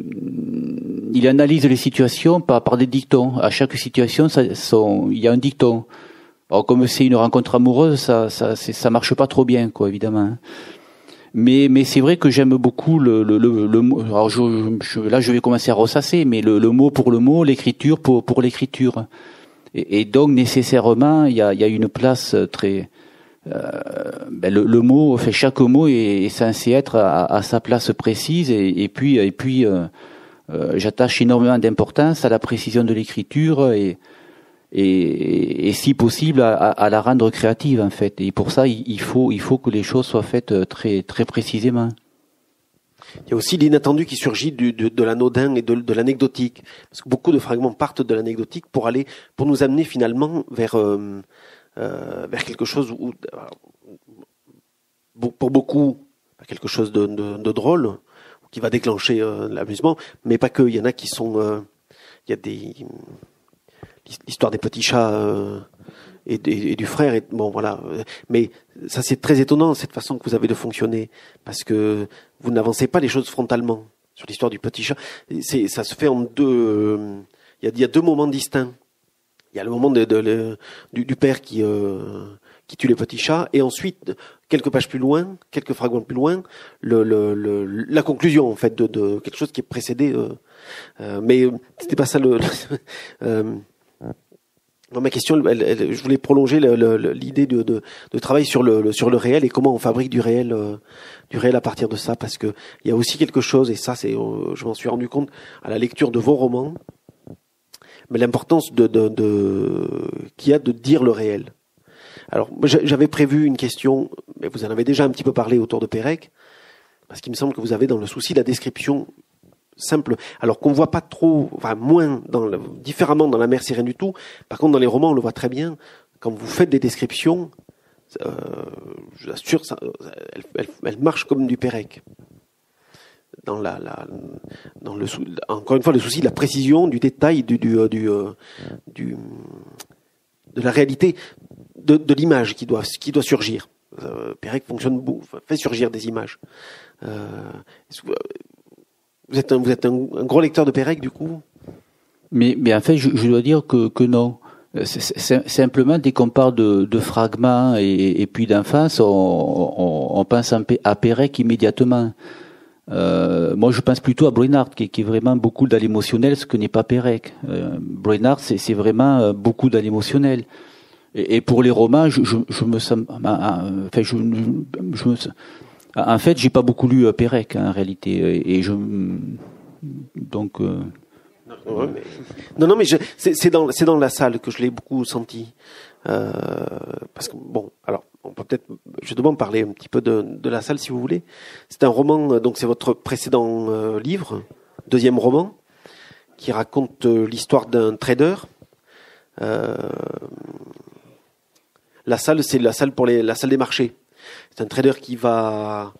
il, analyse les situations par, par des dictons. À chaque situation, ça, son, il y a un dicton. Alors comme c'est une rencontre amoureuse, ça, ça, ça marche pas trop bien, quoi, évidemment. Mais, mais c'est vrai que j'aime beaucoup le, le, le, le mot. Alors je, je, là, je vais commencer à ressasser, mais le, le mot pour le mot, l'écriture pour, pour l'écriture. Et, donc nécessairement, il y a, y a, une place très. Euh, ben le, le, mot, fait chaque mot est, est censé être à, à, sa place précise, et, et puis, et puis, euh, euh, j'attache énormément d'importance à la précision de l'écriture et, et, et, si possible à, à, la rendre créative en fait. Et pour ça, il faut, il faut que les choses soient faites très, très précisément. Il y a aussi l'inattendu qui surgit de, de l'anodin et de, de l'anecdotique, parce que beaucoup de fragments partent de l'anecdotique pour aller, pour nous amener finalement vers euh, euh, vers quelque chose où, pour beaucoup, quelque chose de, de, drôle qui va déclencher euh, l'amusement, mais pas que. Il y en a qui sont, euh, il y a des l'histoire des petits chats euh, et, du frère. Bon, voilà. Mais ça, c'est très étonnant cette façon que vous avez de fonctionner, parce que vous n'avancez pas les choses frontalement sur l'histoire du petit chat. Ça se fait en deux. Il y, a, il y a deux moments distincts. Il y a le moment du, père qui euh, qui tue les petits chats, et ensuite quelques pages plus loin, quelques fragments plus loin, la conclusion en fait de, de, quelque chose qui est précédé. Euh, euh, mais c'était pas ça le. ma question, je voulais prolonger l'idée de, travail sur le, réel et comment on fabrique du réel, euh, du réel à partir de ça, parce que il y a aussi quelque chose, et ça, c'est, euh, je m'en suis rendu compte à la lecture de vos romans, mais l'importance de, de, de qu'il y a de dire le réel. Alors, j'avais prévu une question, mais vous en avez déjà un petit peu parlé autour de Pérec, parce qu'il me semble que vous avez dans le souci la description simple, alors qu'on voit pas trop, enfin moins, différemment dans la mer, c'est du tout. Par contre, dans les romans, on le voit très bien. Quand vous faites des descriptions, euh, je vous assure, ça, elle, marche comme du Pérec. Dans la, dans le, encore une fois, le souci de la précision, du détail, du, du, du, euh, du de la réalité, de, l'image qui doit, qui doit surgir. Euh, Pérec fonctionne, fait surgir des images. Euh, vous êtes un, vous gros lecteur de Pérec, du coup? Mais, mais en fait, je, dois dire que, non. C'est simplement dès qu'on parle de, de fragments et, puis d'enfance, on, pense à Pérec immédiatement. Euh, moi, je pense plutôt à Brunard, qui, est vraiment beaucoup dans l'émotionnel, ce que n'est pas Pérec. Euh, c'est vraiment euh, beaucoup dans l'émotionnel. Et, pour les romans, je, me sens, je me, en fait, j'ai pas beaucoup lu Pérec hein, en réalité, et je donc. Euh... Ouais, mais... Non, non, mais c'est dans dans la salle que je l'ai beaucoup senti, euh, parce que bon, alors on peut peut-être justement parler un petit peu de, de la salle si vous voulez. C'est un roman, donc c'est votre précédent euh, livre, deuxième roman, qui raconte euh, l'histoire d'un trader. Euh, la salle, c'est la salle pour les la salle des marchés. C'est un trader qui va.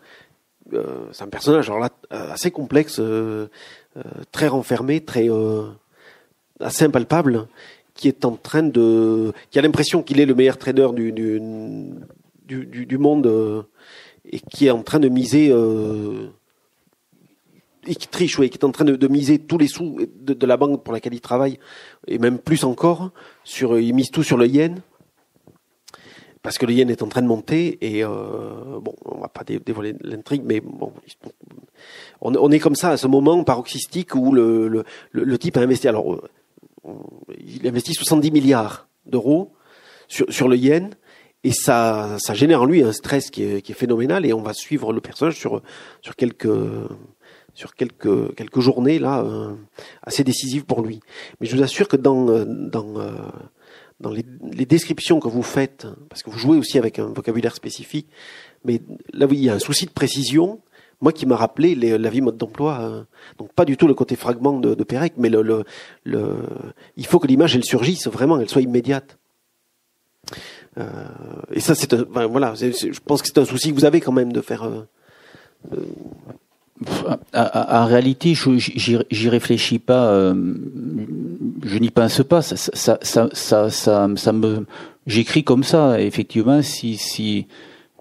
Euh, c'est un personnage là assez complexe, euh, euh, très renfermé, très assez impalpable, qui est en train de, qui a l'impression qu'il est le meilleur trader du monde et qui est en train de miser qui triche, oui, qui est en train de, miser tous les sous de, de, la banque pour laquelle il travaille, et même plus encore, sur, il mise tout sur le yen parce que le yen est en train de monter et euh, bon, on va pas dévoiler l'intrigue, mais bon, on, est comme ça à ce moment paroxystique où le, le, type a investi. Alors, euh, il investit 70 milliards d'euros sur, sur le yen et ça, ça génère en lui un stress qui est, qui est phénoménal et on va suivre le personnage sur sur quelques sur quelques quelques journées là euh, assez décisives pour lui. Mais je vous assure que dans dans euh, dans les, les, descriptions que vous faites, parce que vous jouez aussi avec un vocabulaire spécifique, mais là oui, il y a un souci de précision, moi qui m'a rappelé les, la vie mode d'emploi, euh, donc pas du tout le côté fragment de, de Pérec, mais le, le, le, il faut que l'image elle surgisse vraiment, elle soit immédiate. Euh, et ça c'est, ben, voilà, je pense que c'est un souci que vous avez quand même de faire. Euh, en réalité, j'y réfléchis pas, euh, je n'y pense pas. Ça, ça, ça, ça, ça, ça me, j'écris comme ça. Effectivement, si, si,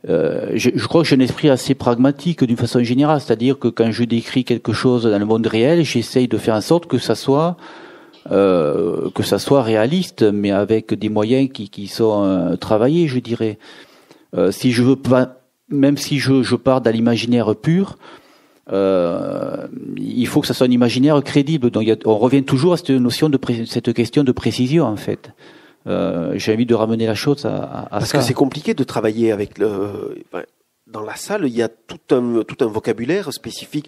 euh, je, je, crois que j'ai un esprit assez pragmatique d'une façon générale, c'est-à-dire que quand je décris quelque chose dans le monde réel, j'essaye de faire en sorte que ça soit, euh, que ça soit réaliste, mais avec des moyens qui, qui sont euh, travaillés, je dirais. Euh, si je veux pas, même si je, je pars dans l'imaginaire pur. Euh, il faut que ça soit un imaginaire crédible. Donc, a, on revient toujours à cette notion de cette question de précision, en fait. Euh, J'ai envie de ramener la chose à, à Parce ça. que c'est compliqué de travailler avec le. Dans la salle, il y a tout un tout un vocabulaire spécifique.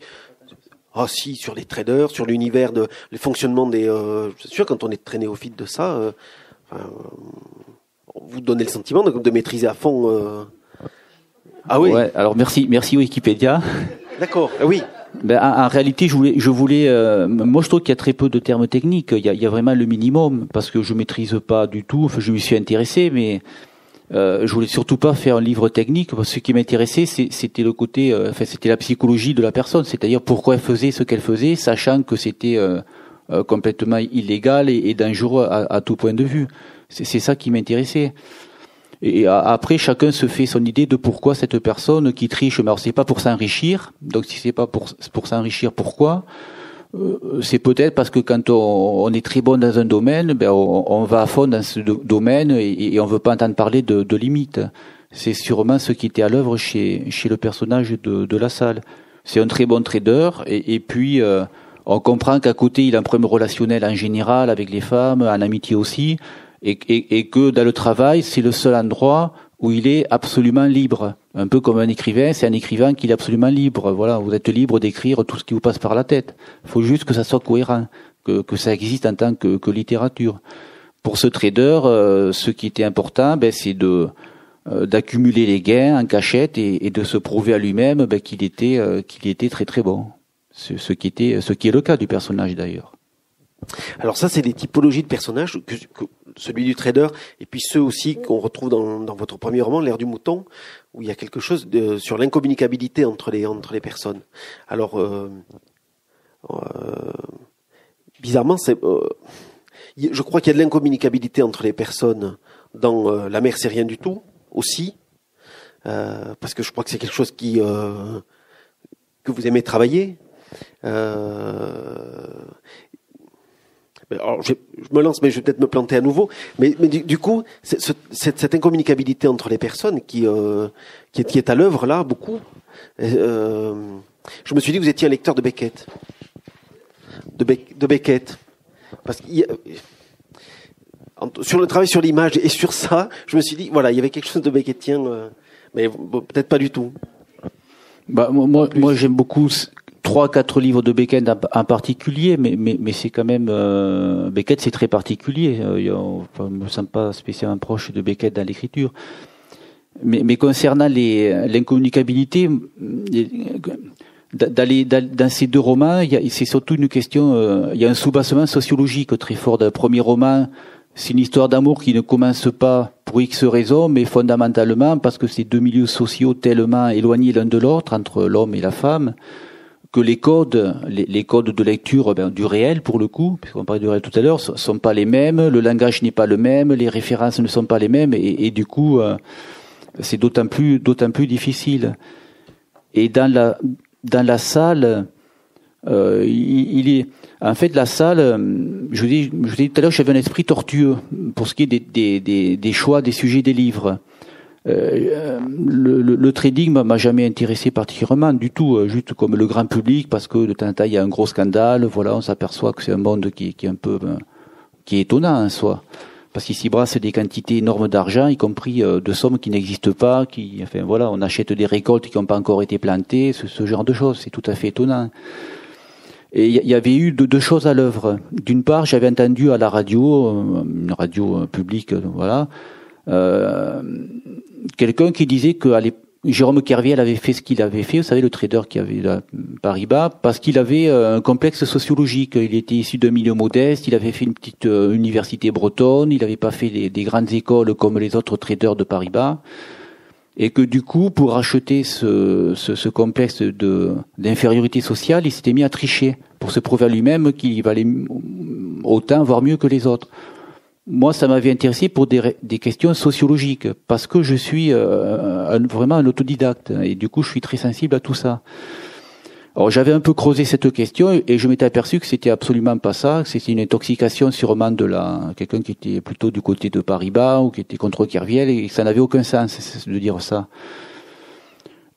Ah oh, si, sur les traders, sur l'univers de le fonctionnement des. Euh, c'est sûr, quand on est très néophyte de ça, euh, enfin, vous donnez le sentiment de, de maîtriser à fond. Euh... Ah oui. Ouais, alors merci, merci Wikipédia. D'accord, oui. ben, en, réalité, je voulais, je voulais, euh, moi je trouve qu'il y a très peu de termes techniques. Il y a, il y a vraiment le minimum parce que je maîtrise pas du tout. Enfin, je me suis intéressé, mais euh, je voulais surtout pas faire un livre technique. Parce que ce qui m'intéressait, c'était le côté, euh, enfin, c'était la psychologie de la personne, c'est-à-dire pourquoi elle faisait ce qu'elle faisait, sachant que c'était euh, complètement illégal et, et dangereux à, à, tout point de vue. C'est ça qui m'intéressait. Et après, chacun se fait son idée de pourquoi cette personne qui triche, mais alors c'est pas pour s'enrichir. Donc si c'est pas pour s'enrichir, pourquoi? Euh, C'est peut-être parce que quand on, est très bon dans un domaine, ben on, va à fond dans ce domaine et, on veut pas entendre parler de, limites. C'est sûrement ce qui était à l'œuvre chez chez le personnage de, de la salle. C'est un très bon trader et, et puis euh, on comprend qu'à côté il a un problème relationnel en général avec les femmes, en amitié aussi et, que dans le travail, c'est le seul endroit où il est absolument libre. Un peu comme un écrivain, c'est un écrivain qui est absolument libre. Voilà, vous êtes libre d'écrire tout ce qui vous passe par la tête. Il faut juste que ça soit cohérent, que, ça existe en tant que, littérature. Pour ce trader, euh, ce qui était important, ben, c'est euh, d'accumuler les gains en cachette et, de se prouver à lui-même ben, qu'il était euh, qu'il était très très bon. Ce qui est le cas du personnage d'ailleurs. Alors ça, c'est des typologies de personnages, celui du trader, et puis ceux aussi qu'on retrouve dans, votre premier roman, L'ère du mouton, où il y a quelque chose sur l'incommunicabilité entre les, entre les personnes. Alors, euh, euh, bizarrement, c'est, euh, je crois qu'il y a de l'incommunicabilité entre les personnes dans La mer, c'est rien du tout, aussi, parce que je crois que c'est quelque chose qui que vous aimez travailler. Alors, je, je, me lance, mais je vais peut-être me planter à nouveau. Mais, mais du, du, coup, cette, cette, incommunicabilité entre les personnes qui, euh, qui, est, qui est à l'œuvre là, beaucoup. Euh, je me suis dit que vous étiez un lecteur de Beckett, de, Be de Beckett, parce qu'il sur le travail sur l'image et sur ça, je me suis dit voilà, il y avait quelque chose de Beckettien, euh, mais bon, peut-être pas du tout. Bah, moi, moi j'aime beaucoup trois quatre livres de Beckett en particulier, mais mais, mais c'est quand même euh, Beckett c'est très particulier. Euh, on ne me sens pas spécialement proche de Beckett dans l'écriture. Mais, concernant les l'incommunicabilité, dans, les, dans, ces deux romans, c'est surtout une question. Euh, il y a un soubassement sociologique très fort. Le premier roman, c'est une histoire d'amour qui ne commence pas pour X raisons, mais fondamentalement parce que c'est deux milieux sociaux tellement éloignés l'un de l'autre entre l'homme et la femme que les codes, les, codes de lecture ben, du réel pour le coup, puisqu'on parlait du réel tout à l'heure, sont pas les mêmes, le langage n'est pas le même, les références ne sont pas les mêmes, et, du coup, euh, c'est d'autant plus, d'autant plus difficile. Et dans la, dans la salle, euh, il, en fait, la salle, je vous dis, je vous dis tout à l'heure, j'avais un esprit tortueux pour ce qui est des choix, des sujets, des livres. Euh, le, le, le, trading m'a jamais intéressé particulièrement du tout, euh, juste comme le grand public, parce que de temps en temps il y a un gros scandale. Voilà, on s'aperçoit que c'est un monde qui, qui, est un peu, euh, qui est étonnant en soi, parce qu'il s'y brasse des quantités énormes d'argent, y compris de sommes qui n'existent pas. Qui, enfin voilà, on achète des récoltes qui n'ont pas encore été plantées, ce, ce genre de choses. C'est tout à fait étonnant. Et il y avait eu deux, deux choses à l'œuvre. D'une part, j'avais entendu à la radio, une radio publique, voilà. Euh, quelqu'un qui disait que Jérôme Kerviel avait fait ce qu'il avait fait, vous savez, le trader qui avait là, Paris-Bas, parce qu'il avait euh, un complexe sociologique. Il était issu d'un milieu modeste, il avait fait une petite euh, université bretonne, il n'avait pas fait des, des, grandes écoles comme les autres traders de Paris-Bas. Et que du coup, pour acheter ce, complexe d'infériorité sociale, il s'était mis à tricher pour se prouver à lui-même qu'il valait autant, voire mieux que les autres moi, ça m'avait intéressé pour des, des, questions sociologiques, parce que je suis euh, un, vraiment un autodidacte, et du coup, je suis très sensible à tout ça. Alors, j'avais un peu creusé cette question, et je m'étais aperçu que c'était absolument pas ça, que c'était une intoxication sûrement de la quelqu'un qui était plutôt du côté de Paris-Bas, ou qui était contre Kerviel, et que ça n'avait aucun sens de dire ça.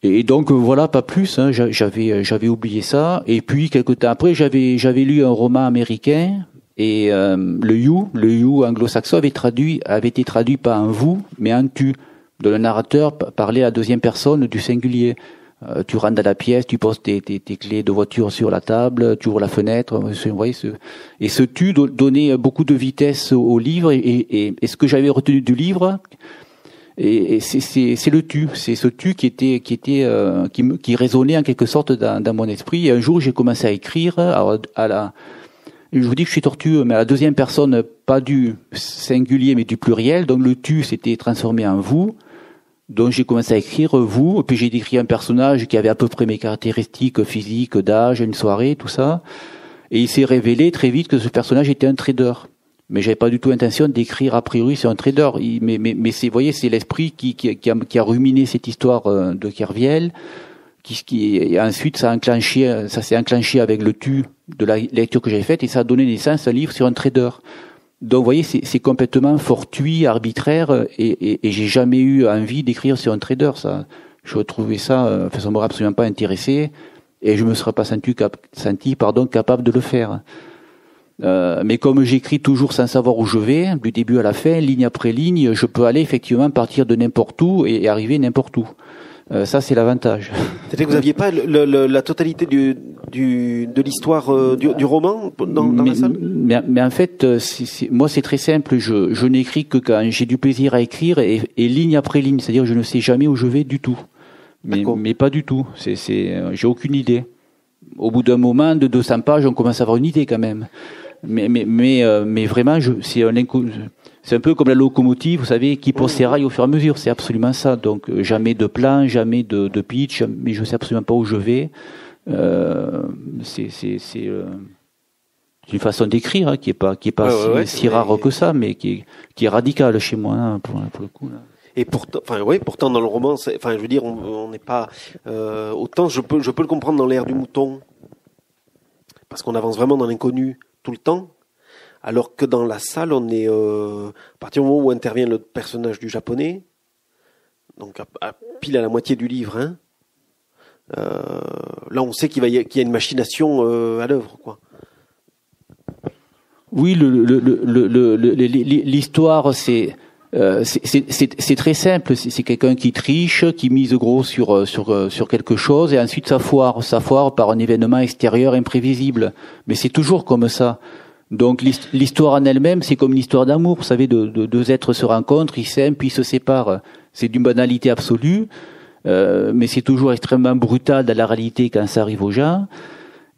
Et donc voilà, pas plus. Hein, j'avais j'avais oublié ça. Et puis quelque temps après, j'avais j'avais lu un roman américain et euh, le you, le you anglo-saxon avait traduit, avait été traduit pas un vous, mais un tu. De le narrateur parlait à deuxième personne du singulier. Euh, tu rentres dans la pièce, tu poses tes, tes, tes, clés de voiture sur la table, tu ouvres la fenêtre. Vous voyez, ce, et ce tu donnait beaucoup de vitesse au, livre. Et, et, et ce que j'avais retenu du livre, Et, c'est le tu, c'est ce tu qui était qui était euh, qui, qui résonnait en quelque sorte dans, dans mon esprit. Et un jour, j'ai commencé à écrire à la je vous dis que je suis tortueux, mais à la deuxième personne, pas du singulier, mais du pluriel. Donc le tu s'était transformé en vous. Donc j'ai commencé à écrire vous, puis j'ai décrit un personnage qui avait à peu près mes caractéristiques physiques, d'âge, une soirée, tout ça. Et il s'est révélé très vite que ce personnage était un trader. Mais j'avais pas du tout intention d'écrire a priori sur un trader. mais mais, mais c'est, voyez, c'est l'esprit qui, qui, qui, a, qui, a, ruminé cette histoire euh, de Kerviel. Qui, qui, et ensuite, ça a enclenché, ça s'est enclenché avec le tu de la lecture que j'ai faite et ça a donné naissance à un livre sur un trader. Donc, vous voyez, c'est complètement fortuit, arbitraire, et, et, et j'ai jamais eu envie d'écrire sur un trader. Ça, je trouvais ça, enfin, ça m'aurait absolument pas intéressé, et je me serais pas senti, senti pardon, capable de le faire. Euh, mais comme j'écris toujours sans savoir où je vais, du début à la fin, ligne après ligne, je peux aller effectivement partir de n'importe où et arriver n'importe où. Euh, ça, c'est l'avantage. C'était que vous n'aviez pas le, le, la totalité du, du de l'histoire euh, du, du, roman dans, dans mais, la salle? mais, mais, en fait, euh, moi, c'est très simple. Je, je n'écris que quand j'ai du plaisir à écrire et, et ligne après ligne. C'est-à-dire, je ne sais jamais où je vais du tout. Mais, mais pas du tout. C'est, c'est, j'ai aucune idée. Au bout d'un moment, de 200 pages, on commence à avoir une idée quand même. Mais, mais, mais, mais vraiment, je, c'est un c'est un peu comme la locomotive, vous savez, qui pose ses rails au fur et à mesure. C'est absolument ça. Donc euh, jamais de plan, jamais de, de pitch, mais je sais absolument pas où je vais. Euh, c'est c'est euh, une façon d'écrire hein, qui est pas qui est pas si, rare que ça, mais qui est qui est radicale chez moi hein, pour, pour le coup. Là. Et pourtant, enfin oui, pourtant dans le roman, enfin je veux dire, on n'est pas euh, autant. Je peux je peux le comprendre dans l'air du mouton parce qu'on avance vraiment dans l'inconnu tout le temps alors que dans la salle, on est euh, à partir du moment où intervient le personnage du japonais, donc à, pile à la moitié du livre, hein, euh, là on sait qu'il y, a une machination euh, à l'œuvre, quoi. Oui, l'histoire, c'est c'est très simple. C'est quelqu'un qui triche, qui mise gros sur sur sur quelque chose, et ensuite ça foire, ça foire par un événement extérieur imprévisible. Mais c'est toujours comme ça. Donc l'histoire en elle-même, c'est comme une histoire d'amour. Vous savez, de, deux êtres se rencontrent, ils s'aiment, puis ils se séparent. C'est d'une banalité absolue, euh, mais c'est toujours extrêmement brutal dans la réalité quand ça arrive aux gens.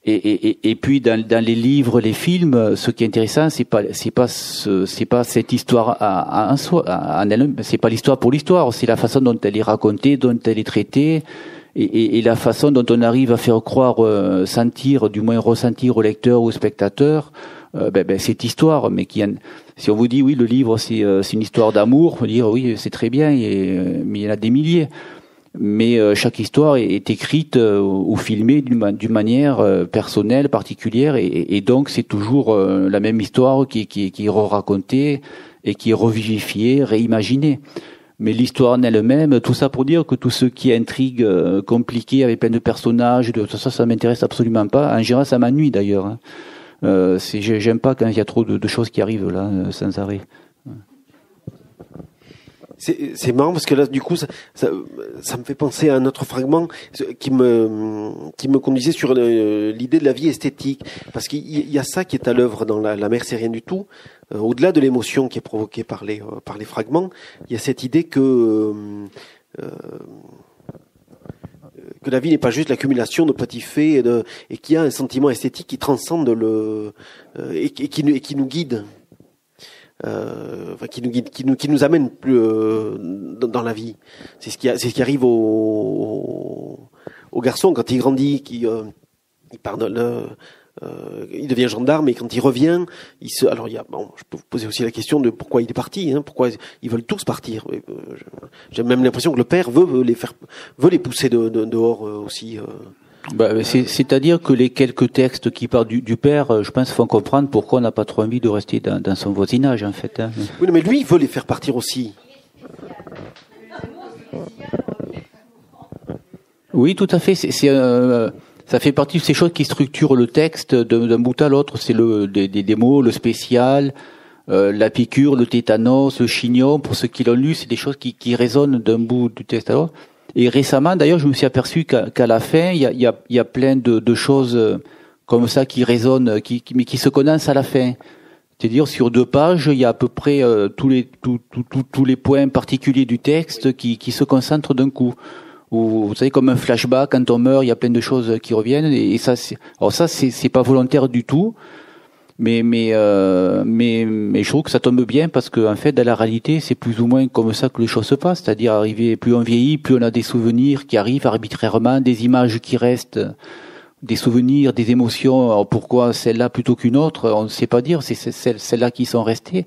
Et, puis dans, les livres, les films, ce qui est intéressant, c'est pas c'est pas c'est pas cette histoire en soi, en elle, c'est pas l'histoire pour l'histoire, c'est la façon dont elle est racontée, dont elle est traitée, et, et, la façon dont on arrive à faire croire, euh, sentir, du moins ressentir au lecteur ou au spectateur euh, ben, ben, cette histoire, mais qui, si on vous dit oui, le livre c'est euh, une histoire d'amour, on dire oui, c'est très bien, euh, mais il y en a des milliers. Mais chaque histoire est, écrite ou filmée d'une manière personnelle, particulière, et, et donc c'est toujours la même histoire qui, qui, qui est racontée et qui est revivifiée, réimaginée. Mais l'histoire en elle-même, tout ça pour dire que tout ce qui est intrigue compliqué avec plein de personnages, de tout ça, ça m'intéresse absolument pas. En général, ça m'ennuie d'ailleurs. Hein. Euh, J'aime pas quand il y a trop de, choses qui arrivent là euh, sans arrêt. C'est marrant parce que là, du coup, ça, me fait penser à un autre fragment qui me qui me conduisait sur euh, l'idée de la vie esthétique, parce qu'il y a ça qui est à l'œuvre dans la, mer, c'est rien du tout. Au-delà de l'émotion qui est provoquée par les par les fragments, il y a cette idée que que la vie n'est pas juste l'accumulation de petits faits et, de, et qu'il y a un sentiment esthétique qui transcende le euh, et, qui, et, qui, nous guide, euh, enfin, qui nous guide, qui nous qui nous amène plus euh, dans, la vie. C'est ce qui c'est ce qui arrive au, au, garçon quand il grandit, qui euh, il pardonne. Euh, il devient gendarme et quand il revient, il se. Alors il y a, bon, je peux vous poser aussi la question de pourquoi il est parti, hein, pourquoi ils veulent tous partir. Euh, j'ai même l'impression que le père veut, les faire, veut les pousser de, de, dehors euh, aussi. Bah, C'est-à-dire que les quelques textes qui parlent du, du, père, je pense, font comprendre pourquoi on n'a pas trop envie de rester dans, dans son voisinage, en fait. Hein. Oui, mais lui, il veut les faire partir aussi. Oui, tout à fait. C'est euh, ça fait partie de ces choses qui structurent le texte d'un bout à l'autre. C'est le des, des, mots, le spécial, euh, la piqûre, le tétanos, le chignon. Pour ceux qui l'ont lu, c'est des choses qui, qui résonnent d'un bout du texte à l'autre. Et récemment, d'ailleurs, je me suis aperçu qu'à la fin, il y a, y, y a, plein de, de, choses euh, comme ça qui résonnent, qui, qui, mais qui se condensent à la fin. C'est-à-dire sur deux pages, il y a à peu près euh, tous les tous, tous les points particuliers du texte qui, qui se concentrent d'un coup. Ou vous savez comme un flashback quand on meurt, il y a plein de choses qui reviennent et, ça c'est alors ça c'est pas volontaire du tout. Mais mais euh, mais mais je trouve que ça tombe bien parce que en fait dans la réalité c'est plus ou moins comme ça que les choses se passent, c'est-à-dire arriver plus on vieillit, plus on a des souvenirs qui arrivent arbitrairement, des images qui restent des souvenirs, des émotions. pourquoi celle-là plutôt qu'une autre? On ne sait pas dire. C'est celles-là qui sont restées.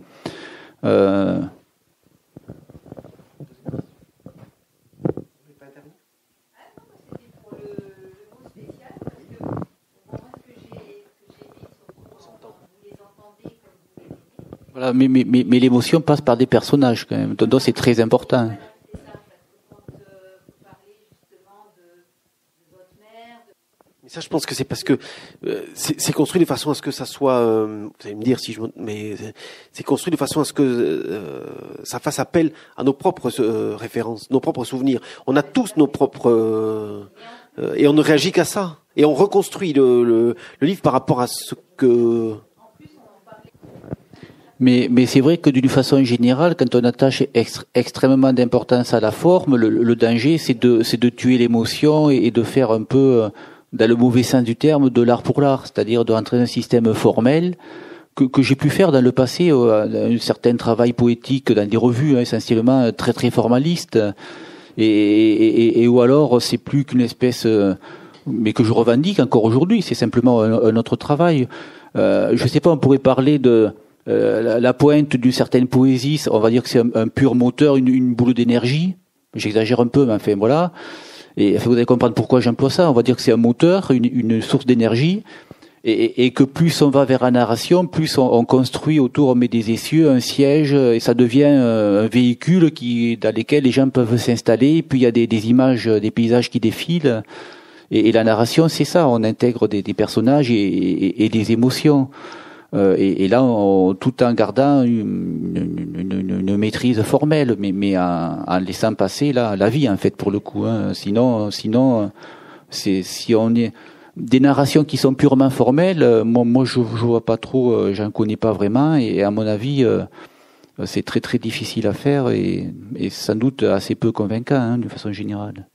Euh... Voilà, mais, mais, mais, mais l'émotion passe par des personnages quand même. Donc c'est très important. ça, je pense que c'est parce que euh, c'est construit de façon à ce que ça soit. Euh, vous allez me dire si je, mais c'est construit de façon à ce que euh, ça fasse appel à nos propres références, nos propres souvenirs. On a tous nos propres et on ne réagit qu'à ça. Et on reconstruit le, le, le, livre par rapport à ce que. Mais, mais c'est vrai que d'une façon générale, quand on attache extrêmement d'importance à la forme, le, le danger, c'est de, de tuer l'émotion et, de faire un peu dans le mauvais sens du terme, de l'art pour l'art, c'est-à-dire de rentrer dans un système formel que, que j'ai pu faire dans le passé, euh, un certain travail poétique dans des revues hein, essentiellement très très formalistes, et, et, et ou alors c'est plus qu'une espèce, euh, mais que je revendique encore aujourd'hui, c'est simplement un, autre travail. Euh, je sais pas, on pourrait parler de euh, la, pointe d'une certaine poésie, on va dire que c'est un, pur moteur, une, une boule d'énergie. J'exagère un peu, mais enfin voilà. Et vous allez comprendre pourquoi j'emploie ça. On va dire que c'est un moteur, une, une source d'énergie, et, et, que plus on va vers la narration, plus on, on, construit autour, on met des essieux, un siège, et ça devient euh, un véhicule qui dans lequel les gens peuvent s'installer. Puis il y a des, des, images, des paysages qui défilent. Et, et la narration, c'est ça. On intègre des, des personnages et, et, des émotions. Euh, et, là, tout en gardant une, maîtrise formelle, mais, mais en, laissant passer la, la vie en fait pour le coup. Hein. Sinon, sinon, c'est si on est des narrations qui sont purement formelles, euh, moi, moi je, je vois pas trop, euh, j'en connais pas vraiment, et à mon avis, c'est très très difficile à faire et, et sans doute assez peu convaincant hein, d'une façon générale.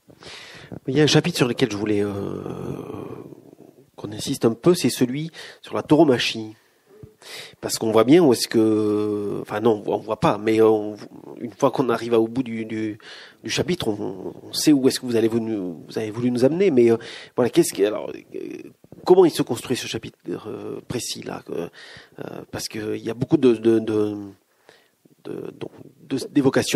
Il y a un chapitre sur lequel je voulais qu'on insiste un peu, c'est celui sur la tauromachie parce qu'on voit bien où est-ce que, enfin non, on voit pas, mais une fois qu'on arrive au bout du, chapitre, on, sait où est-ce que vous allez vous, vous avez voulu nous amener. Mais euh, voilà, qu'est-ce que, alors, euh, comment il se construit ce chapitre euh, précis là Parce qu'il y a beaucoup de, de,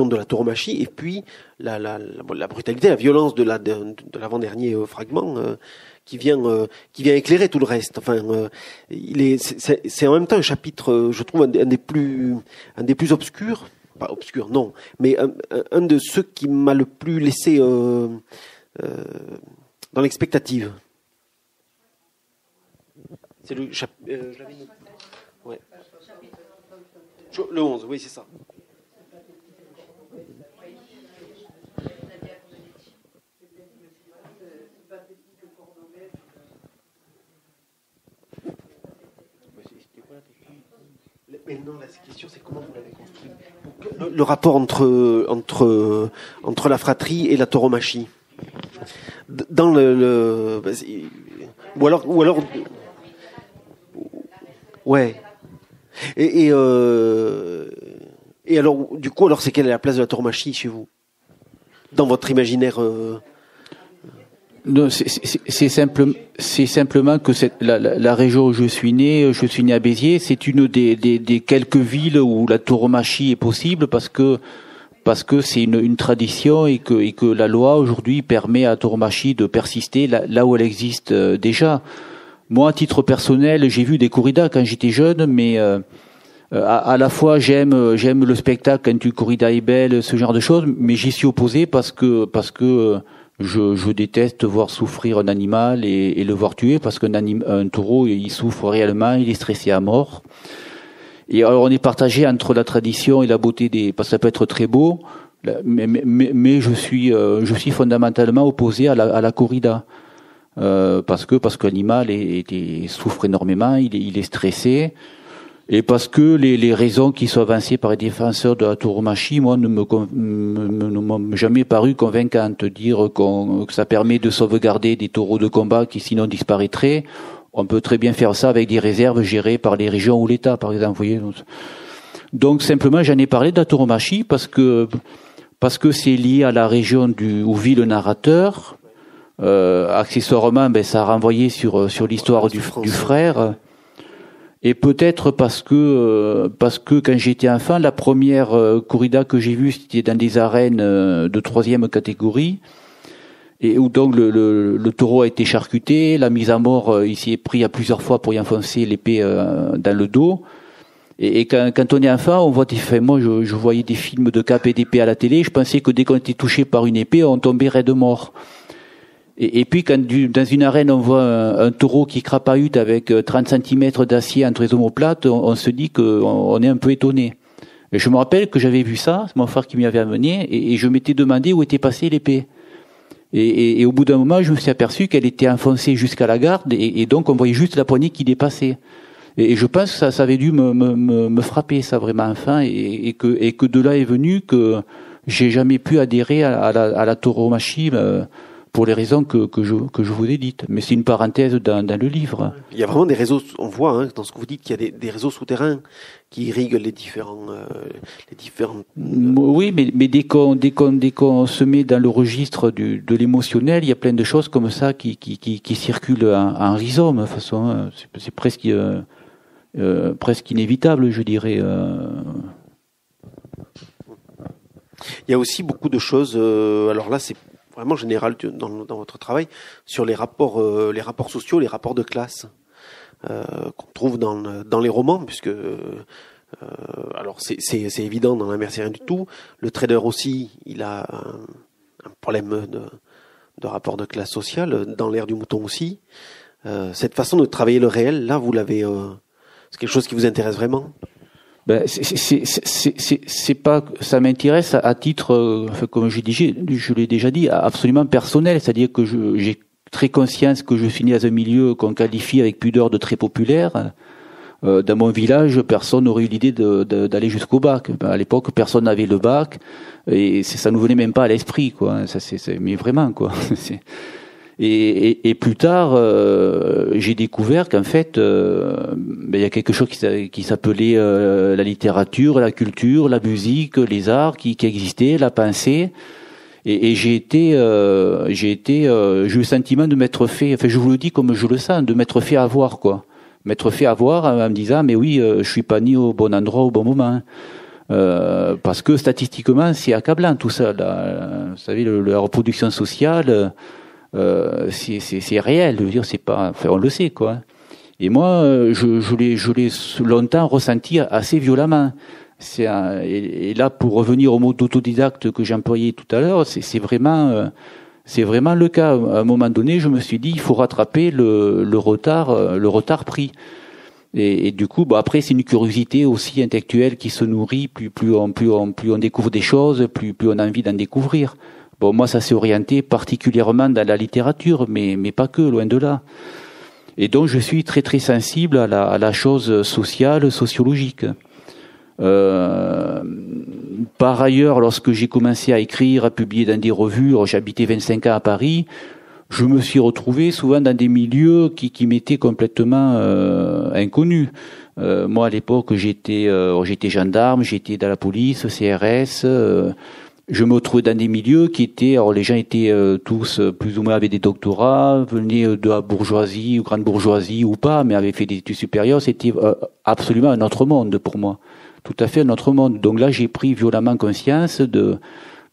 de la tauromachie et puis la, brutalité, la violence de, l'avant-dernier fragment qui vient euh, qui vient éclairer tout le reste. Enfin, euh, il est c'est en même temps un chapitre, euh, je trouve un, des plus un des plus obscurs, pas obscur, non, mais un, de ceux qui m'a le plus laissé dans l'expectative. C'est le chapitre. Ouais. Le 11, oui, c'est ça. Mais non, la question, c'est comment vous l'avez construit. Le, rapport entre, entre, entre la fratrie et la tauromachie. Dans le, ou alors, ou alors, ouais. Et, et, euh, et alors, du coup, alors, c'est quelle est la place de la tauromachie chez vous? Dans votre imaginaire euh, c'est c'est simplement que la, la, la, région où je suis né, je suis né à Béziers, c'est une des, des, des, quelques villes où la tauromachie est possible parce que parce que c'est une, une, tradition et que, et que la loi aujourd'hui permet à la tauromachie de persister là, là, où elle existe euh, déjà. Moi, à titre personnel, j'ai vu des corridas quand j'étais jeune, mais euh, à, à, la fois j'aime j'aime le spectacle quand une corrida est belle, ce genre de choses, mais j'y suis opposé parce que parce que je, déteste voir souffrir un animal et, le voir tuer parce qu'un un taureau, il souffre réellement, il est stressé à mort. Et alors on est partagé entre la tradition et la beauté des, parce que ça peut être très beau, mais, mais, mais je suis, euh, je suis fondamentalement opposé à la, corrida. Euh, parce que parce l'animal est, souffre énormément, il est stressé. Et parce que les, les, raisons qui sont avancées par les défenseurs de la tauromachie, moi, ne me, m'ont jamais paru convaincantes. Dire que ça permet de sauvegarder des taureaux de combat qui sinon disparaîtraient, on peut très bien faire ça avec des réserves gérées par les régions ou l'État, par exemple. Voyez Donc simplement, j'en ai parlé de la tauromachie parce que parce que c'est lié à la région du, où vit le narrateur. Euh, accessoirement, ben, ça a renvoyé sur sur l'histoire du, du frère et peut-être parce que euh, parce que quand j'étais enfant, la première euh, corrida que j'ai vue, c'était dans des arènes euh, de troisième catégorie, et où donc le, taureau a été charcuté, la mise à mort, il s'y est pris à plusieurs fois pour y enfoncer l'épée dans le dos. Et, quand, on est enfant, on voit des, enfin, moi je, je, voyais des films de cap et d'épée à la télé, je pensais que dès qu'on était touché par une épée, on tombait de mort. Et, puis quand du, dans une arène on voit un, taureau qui crapahute avec 30 euh, cm d'acier entre les omoplates, on, se dit qu'on on est un peu étonné. Je me rappelle que j'avais vu ça, c'est mon frère qui m'y avait amené, et, et je m'étais demandé où était passée l'épée. Et, et, au bout d'un moment, je me suis aperçu qu'elle était enfoncée jusqu'à la garde, et, donc on voyait juste la poignée qui dépassait. Et, je pense que ça, ça avait dû me, me, me, frapper, ça vraiment enfin, et, que, et que de là est venu que j'ai jamais pu adhérer à, à la, à la tauromachie. Euh, pour les raisons que, que, je, que je vous ai dites. Mais c'est une parenthèse dans, dans, le livre. Il y a vraiment des réseaux, on voit hein, dans ce que vous dites qu'il y a des, des réseaux souterrains qui irriguent les différents, euh, les différents. Oui, mais, mais dès qu'on dès qu'on dès qu'on se met dans le registre du, de l'émotionnel, il y a plein de choses comme ça qui qui, qui, qui circulent en, en rhizome. De façon, hein. c'est presque euh, euh, presque inévitable, je dirais. Euh. Il y a aussi beaucoup de choses. Euh, alors là, c'est vraiment général dans, dans, votre travail sur les rapports, euh, les rapports sociaux, les rapports de classe euh, qu'on trouve dans, dans les romans, puisque euh, alors c'est évident dans la mer, c'est rien du tout. Le trader aussi, il a un, un problème de, de, rapport de classe sociale. Dans l'ère du mouton aussi. cette façon de travailler le réel, là, vous l'avez, c'est quelque chose qui vous intéresse vraiment? Ben, c'est pas, ça m'intéresse à, titre, euh, comme je, dis, je l'ai déjà dit, absolument personnel. C'est-à-dire que j'ai très conscience que je suis né dans un milieu qu'on qualifie avec pudeur de très populaire. Euh, dans mon village, personne n'aurait eu l'idée d'aller jusqu'au bac. Ben, à l'époque, personne n'avait le bac et ça nous venait même pas à l'esprit, quoi. Ça, c'est, mais vraiment, quoi. Et, et, et, plus tard, euh, j'ai découvert qu'en fait, euh, ben, il y a quelque chose qui, s'appelait euh, la littérature, la culture, la musique, les arts qui, qui existaient, la pensée. Et, et j'ai été, j'ai été, j'ai eu le sentiment de m'être fait, enfin je vous le dis comme je le sens, de m'être fait avoir quoi, m'être fait avoir en me disant mais oui, je suis pas ni au bon endroit au bon moment. Euh, parce que statistiquement, c'est accablant tout ça. Vous savez, la reproduction sociale, euh, c'est réel. Je veux dire, c'est pas, enfin, on le sait, quoi. Et moi, euh, je, je l'ai, longtemps ressenti assez violemment. Et, là, pour revenir au mot d'autodidacte que j'employais tout à l'heure, c'est vraiment, euh, c'est vraiment le cas. À un moment donné, je me suis dit, il faut rattraper le, le retard, le retard pris. Et, et, du coup, bah après, c'est une curiosité aussi intellectuelle qui se nourrit. Plus, plus on, plus on, plus on découvre des choses, plus, plus on a envie d'en découvrir. Bon, moi, ça s'est orienté particulièrement dans la littérature, mais, mais pas que, loin de là. Et donc, je suis très, très sensible à la, chose sociale, sociologique. Euh, par ailleurs, lorsque j'ai commencé à écrire, à publier dans des revues, j'habitais 25 ans à Paris, je me suis retrouvé souvent dans des milieux qui, qui m'étaient complètement euh, inconnus. Euh, moi, à l'époque, j'étais euh, j'étais gendarme, j'étais dans la police, CRS. Euh, je me retrouvais dans des milieux qui étaient, alors les gens étaient euh, tous euh, plus ou moins avec des doctorats, venaient euh, de la bourgeoisie ou grande bourgeoisie ou pas, mais avaient fait des études supérieures. C'était absolument un autre monde pour moi, tout à fait un autre monde. Donc là, j'ai pris violemment conscience de,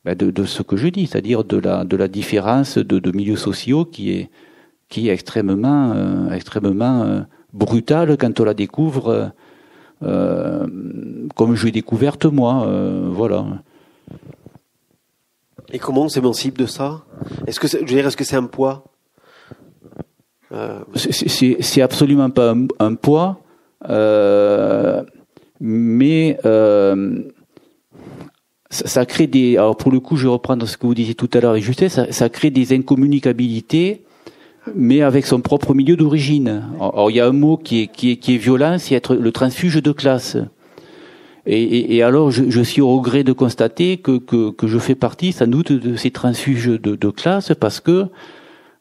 ben de, de ce que je dis, c'est-à-dire de la de la différence de, de milieux sociaux qui est qui est extrêmement extrêmement brutale quand on la découvre, comme je l'ai découverte moi, voilà. Et comment on s'émancipe de ça? Est-ce que, je veux dire, est-ce que c'est un poids? Euh... C'est absolument pas un, poids, euh, mais euh, ça, crée des. Alors pour le coup, je reprends ce que vous disiez tout à l'heure, et juste ça, ça crée des incommunicabilités mais avec son propre milieu d'origine. Alors il y a un mot qui est, qui est, qui est violent, c'est être le transfuge de classe. Et, et, alors je, je, suis au regret de constater que, que, que, je fais partie sans doute de ces transfuges de, de classe parce que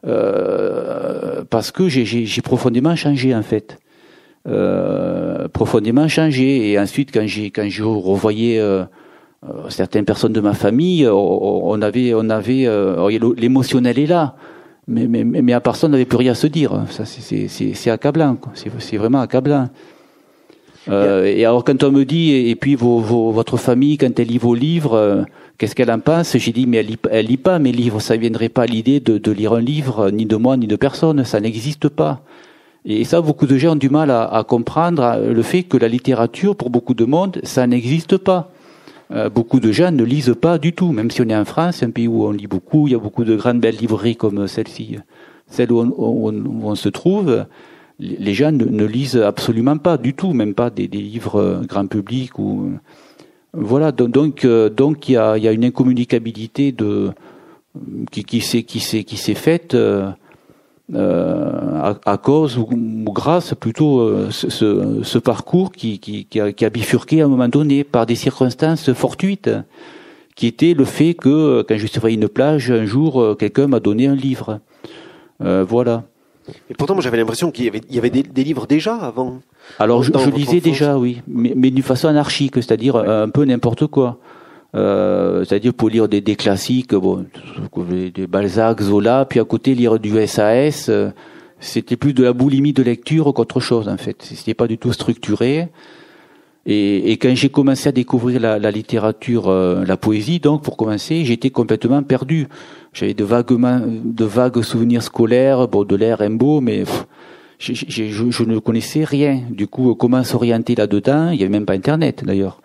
euh, parce que j'ai profondément changé en fait. Euh, profondément changé et ensuite quand j'ai quand je revoyais euh, euh, certaines personnes de ma famille on, avait on avait l'émotionnel est là mais, mais, mais à part ça, on n'avait plus rien à se dire. Ça, c'est accablant. C'est vraiment accablant. Euh, et alors, quand on me dit, et, puis vos, vos, votre famille, quand elle lit vos livres, euh, qu'est-ce qu'elle en pense? J'ai dit, mais elle lit, elle lit pas mes livres. Ça ne viendrait pas à l'idée de, de, lire un livre, ni de moi, ni de personne. Ça n'existe pas. Et ça, beaucoup de gens ont du mal à, à comprendre le fait que la littérature, pour beaucoup de monde, ça n'existe pas. Euh, beaucoup de gens ne lisent pas du tout, même si on est en France, un pays où on lit beaucoup, il y a beaucoup de grandes belles librairies comme celle-ci, celle où on, se trouve, les gens ne, lisent absolument pas du tout, même pas des, livres euh, grand public ou voilà. Donc euh, donc il y a, une incommunicabilité de qui, s'est faite euh, à, cause ou, grâce plutôt euh, ce, parcours qui, a, bifurqué à un moment donné par des circonstances fortuites, qui était le fait que quand je suis sur une plage un jour, euh, quelqu'un m'a donné un livre. Euh, voilà. Et pourtant, moi, j'avais l'impression qu'il y avait, il y avait des, des, livres déjà avant. Alors, je, je lisais déjà, oui, mais, mais d'une façon anarchique, c'est-à-dire un peu n'importe quoi. Euh, c'est-à-dire pour lire des, des, classiques, bon, des Balzac, Zola, puis à côté lire du SAS. Euh, c'était plus de la boulimie de lecture qu'autre chose en fait. C'était pas du tout structuré. Et, et quand j'ai commencé à découvrir la, la littérature, euh, la poésie, donc pour commencer, j'étais complètement perdu. J'avais de vagues, de vagues souvenirs scolaires, Baudelaire, Rimbaud, mais je, je, je, ne connaissais rien. Du coup, comment s'orienter là-dedans? Il y avait même pas Internet d'ailleurs.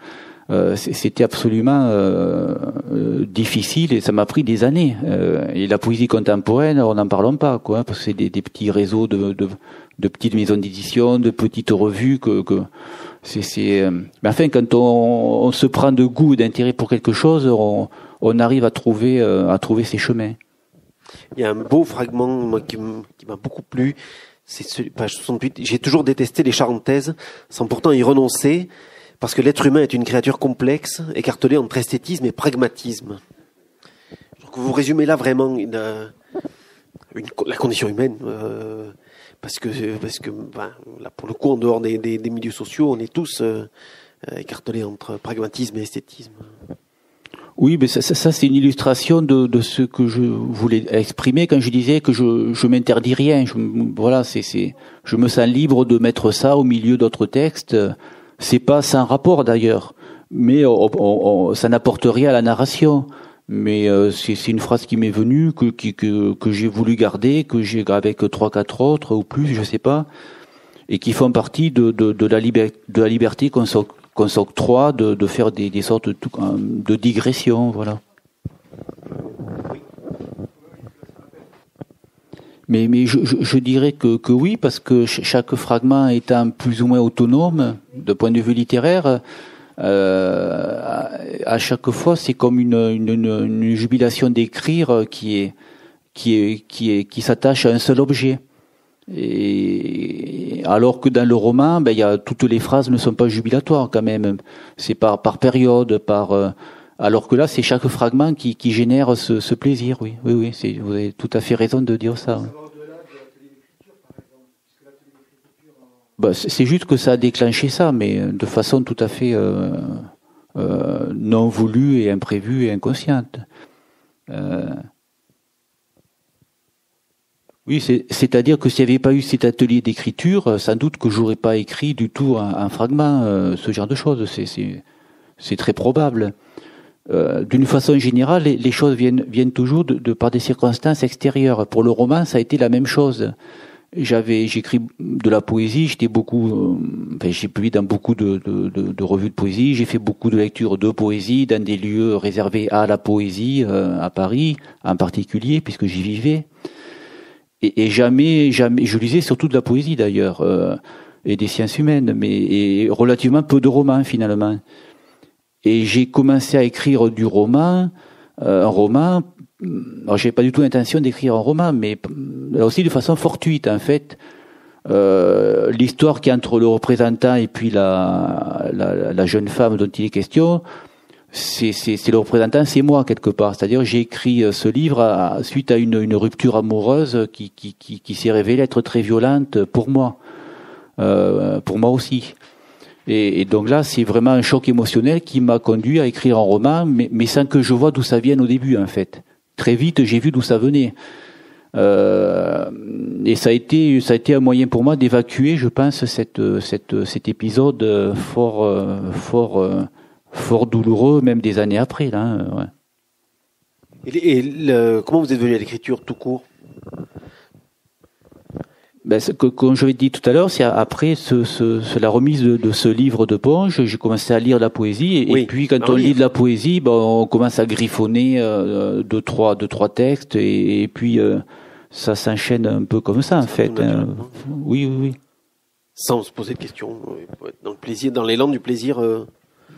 Euh, c'était absolument euh, euh, difficile et ça m'a pris des années. et la poésie contemporaine, on n'en parlons pas, quoi, parce que c'est des, des, petits réseaux de, de, de petites maisons d'édition, de petites revues que, que c'est. Mais enfin, quand on, se prend de goût, d'intérêt pour quelque chose, on, arrive à trouver à trouver ses chemins. Il y a un beau fragment qui m'a beaucoup plu. C'est page 68. J'ai toujours détesté les charentaises, sans pourtant y renoncer parce que l'être humain est une créature complexe, écartelée entre esthétisme et pragmatisme. Vous résumez là vraiment euh, la condition humaine, euh, parce que parce que ben, là pour le coup en dehors des, milieux sociaux, on est tous euh, euh écartelés entre pragmatisme et esthétisme. Oui, mais ça, c'est une illustration de, ce que je voulais exprimer quand je disais que je, je m'interdis rien. Je, voilà, c'est, je me sens libre de mettre ça au milieu d'autres textes. C'est pas sans rapport d'ailleurs, mais ça n'apporte rien à la narration. Mais euh, c'est une phrase qui m'est venue, que, que, que j'ai voulu garder, que j'ai avec trois, quatre autres ou plus, je sais pas, et qui font partie de, de, de la, liberté, de la liberté qu'on s'octroie de, de faire des, des sortes de, de digressions, voilà. Mais, mais je, je, dirais que, que, oui, parce que chaque fragment étant plus ou moins autonome, de point de vue littéraire, euh, à, chaque fois, c'est comme une, une, une jubilation d'écrire qui est qui est qui est qui s'attache à un seul objet. Et alors que dans le roman, ben, y a toutes les phrases ne sont pas jubilatoires quand même. C'est par par période, par euh, alors que là, c'est chaque fragment qui, qui génère ce, ce, plaisir, oui. Oui, oui, vous avez tout à fait raison de dire ça. Bah, c'est juste que ça a déclenché ça, mais de façon tout à fait euh, euh, non voulue et imprévue et inconsciente. Euh, oui, c'est-à-dire que s'il n'y avait pas eu cet atelier d'écriture, sans doute que j'aurais pas écrit du tout un, un fragment, euh, ce genre de choses. C'est très probable. Euh, d'une façon générale, les, choses viennent, toujours de, par des circonstances extérieures. Pour le roman, ça a été la même chose. J'avais, j'écris de la poésie, j'étais beaucoup, euh, enfin, j'ai publié dans beaucoup de, revues de poésie, j'ai fait beaucoup de lectures de poésie dans des lieux réservés à la poésie, euh, à Paris en particulier, puisque j'y vivais. Et, jamais, jamais, je lisais surtout de la poésie d'ailleurs, et des sciences humaines, mais et relativement peu de romans finalement. Et j'ai commencé à écrire du roman un roman. Alors, j'ai pas du tout l'intention d'écrire un roman, mais là aussi de façon fortuite, en fait. Euh, l'histoire qui entre le représentant et puis la, la, la jeune femme dont il est question, c'est le représentant, c'est moi quelque part. C'est-à-dire j'ai écrit euh, ce livre à, suite à une, une, rupture amoureuse qui, qui, qui, qui s'est révélée être très violente pour moi, euh, pour moi aussi. Et, et donc là, c'est vraiment un choc émotionnel qui m'a conduit à écrire un roman, mais, mais sans que je vois d'où ça vienne au début en fait. Très vite, j'ai vu d'où ça venait. Euh, et ça a été un moyen pour moi d'évacuer, je pense, cet épisode fort fort fort douloureux, même des années après. Hein. Et, comment vous êtes venu à l'écriture tout court? Ben, que, comme je l'ai dit tout à l'heure, c'est après ce, ce, la remise de, de, ce livre de Ponge, j'ai commencé à lire de la poésie. Et, puis, quand ah on lit de la poésie, ben, on commence à griffonner euh, deux, trois, deux, trois textes. Et, et puis, euh, ça s'enchaîne un peu comme ça, en fait. Hein. Oui, oui, oui. Sans se poser de questions. Dans le plaisir, dans l'élan du plaisir. Euh,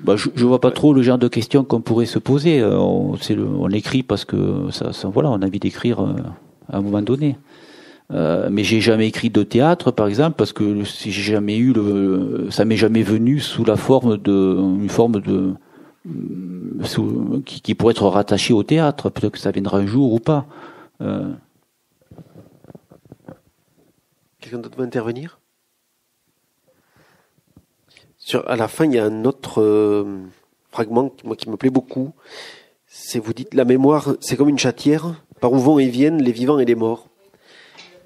bah, je, je vois pas trop le genre de questions qu'on pourrait se poser. Euh, on, le, on écrit parce que ça, ça, voilà, on a envie d'écrire euh, à un moment donné. Euh, mais j'ai jamais écrit de théâtre, par exemple, parce que si j'ai jamais eu le, ça m'est jamais venu sous la forme de, une forme de, sous, qui, qui, pourrait être rattaché au théâtre. Peut-être que ça viendra un jour ou pas. Euh... Quelqu'un d'autre veut intervenir? À la fin, il y a un autre euh, fragment moi, qui me plaît beaucoup. C'est vous dites la mémoire, c'est comme une chatière par où vont et viennent les vivants et les morts?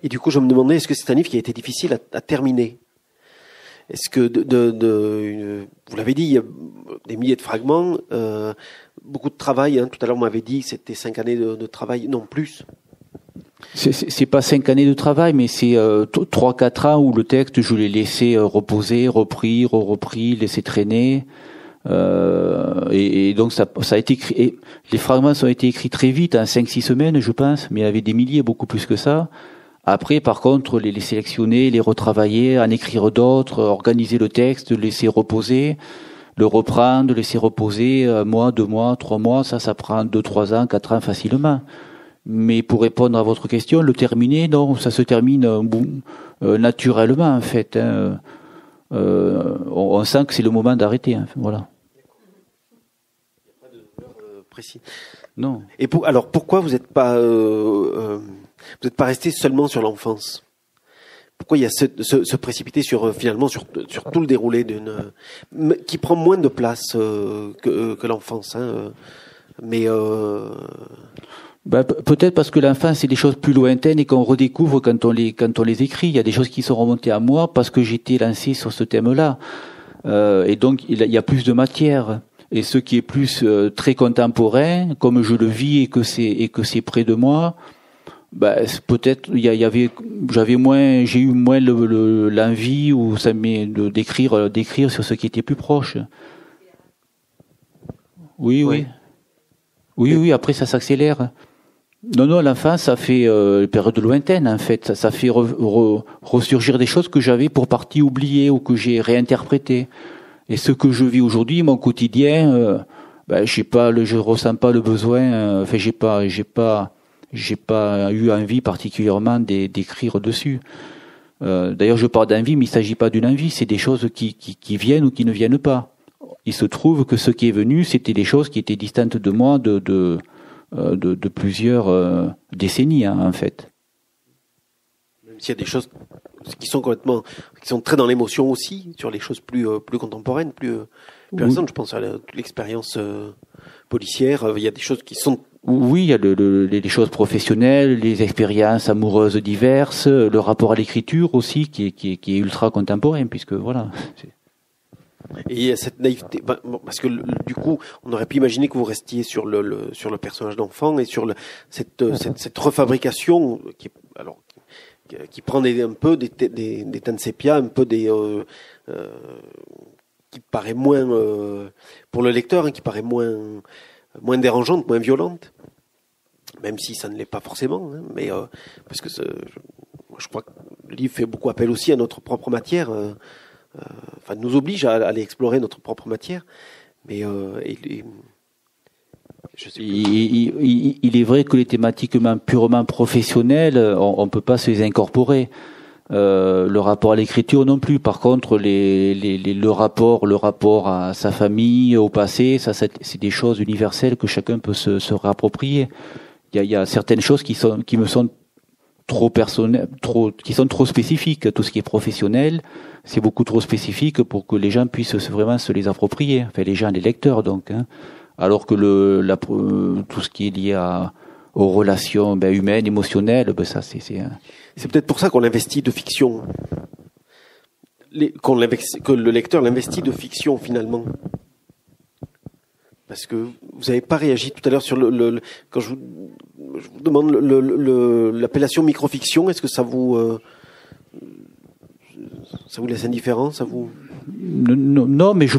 Et du coup, je me demandais, est-ce que c'est un livre qui a été difficile à, terminer? Est-ce que de, de, vous l'avez dit, il y a des milliers de fragments, euh, beaucoup de travail. Hein. Tout à l'heure, on m'avait dit que c'était cinq années de, de travail, non plus. C'est pas cinq années de travail, mais c'est euh, trois quatre ans où le texte je l'ai laissé euh, reposer, repris, repris, laissé traîner. Et, donc ça, a été écrit. Les fragments ont été écrits très vite, en cinq six semaines, je pense, mais il y avait des milliers, beaucoup plus que ça. Après, par contre, les, sélectionner, les retravailler, en écrire d'autres, organiser le texte, laisser reposer, le reprendre, laisser reposer un mois, deux mois, trois mois, ça, ça prend deux, trois ans, quatre ans facilement. Mais pour répondre à votre question, le terminer, non, ça se termine euh, euh, naturellement en fait. Hein. Euh, on, sent que c'est le moment d'arrêter. Hein, voilà. Non. Et pour, alors pourquoi vous n'êtes pas vous n'êtes pas resté seulement sur l'enfance? Pourquoi il y a ce, ce, ce précipité sur finalement sur, sur tout le déroulé d'une qui prend moins de place que, que l'enfance, hein, mais bah, peut-être parce que l'enfance c'est des choses plus lointaines et qu'on redécouvre quand on les quand on les écrit. Il y a des choses qui sont remontées à moi parce que j'étais lancé sur ce thème-là, euh, et donc il y a plus de matière. Et ce qui est plus euh, très contemporain, comme je le vis et que c'est et que c'est près de moi, bah, peut-être il y, avait j'avais moins j'ai eu moins l'envie le, ou ça m'est de d'écrire d'écrire sur ce qui était plus proche. Oui, oui. Oui, oui, après ça s'accélère. Non, non, l'enfance, ça fait euh, période lointaine, en fait. Ça, fait ressurgir des choses que j'avais pour partie oubliées ou que j'ai réinterprétées. Et ce que je vis aujourd'hui, mon quotidien, euh, ben, j'ai pas, je ressens pas le besoin. Euh, enfin, j'ai pas, j'ai pas, j'ai pas eu envie particulièrement d'écrire dessus. Euh, D'ailleurs, je parle d'envie, mais il s'agit pas d'une envie. C'est des choses qui, viennent ou qui ne viennent pas. Il se trouve que ce qui est venu, c'était des choses qui étaient distantes de moi, de, euh, plusieurs décennies, hein, en fait. Même s'il y a des choses qui sont complètement, qui sont très dans l'émotion aussi, sur les choses plus euh, plus contemporaines, plus, plus récentes. Je pense à l'expérience policière. Il y a des choses qui sont oui, il y a le, les choses professionnelles, les expériences amoureuses diverses, le rapport à l'écriture aussi, qui est, qui est, qui est ultra contemporain, puisque voilà. Et cette naïveté, bah, parce que du coup, on aurait pu imaginer que vous restiez sur le, sur le personnage d'enfant et sur le, cette, euh, cette, cette, refabrication qui, alors, qui, prend un peu des, des, des sépia, un peu des, euh, euh, qui paraît moins euh, pour le lecteur, hein, qui paraît moins moins dérangeante, moins violente, même si ça ne l'est pas forcément, hein, mais parce que je, crois que le livre fait beaucoup appel aussi à notre propre matière. Enfin, nous oblige à, aller explorer notre propre matière. Mais il, est vrai que les thématiques purement professionnelles, on ne peut pas se les incorporer. Euh, le rapport à l'écriture non plus. Par contre, les, les, le rapport, le rapport à sa famille, au passé, ça, c'est des choses universelles que chacun peut se, se réapproprier. Il y a, y a certaines choses qui sont, qui me sont trop personnelles, trop, qui sont trop spécifiques. Tout ce qui est professionnel, c'est beaucoup trop spécifique pour que les gens puissent vraiment se les approprier. Enfin, les gens, les lecteurs, donc. Hein. Alors que le, la, tout ce qui est lié à, aux relations ben, humaines, émotionnelles, ben, ça, c'est, c'est, c'est peut-être pour ça qu'on investit de fiction. qu'on que le lecteur l'investit de fiction finalement. Parce que vous n'avez pas réagi tout à l'heure sur le, le, quand je vous, je vous demande l'appellation microfiction, est-ce que ça vous euh, ça vous laisse indifférent, ça vous non, non, mais je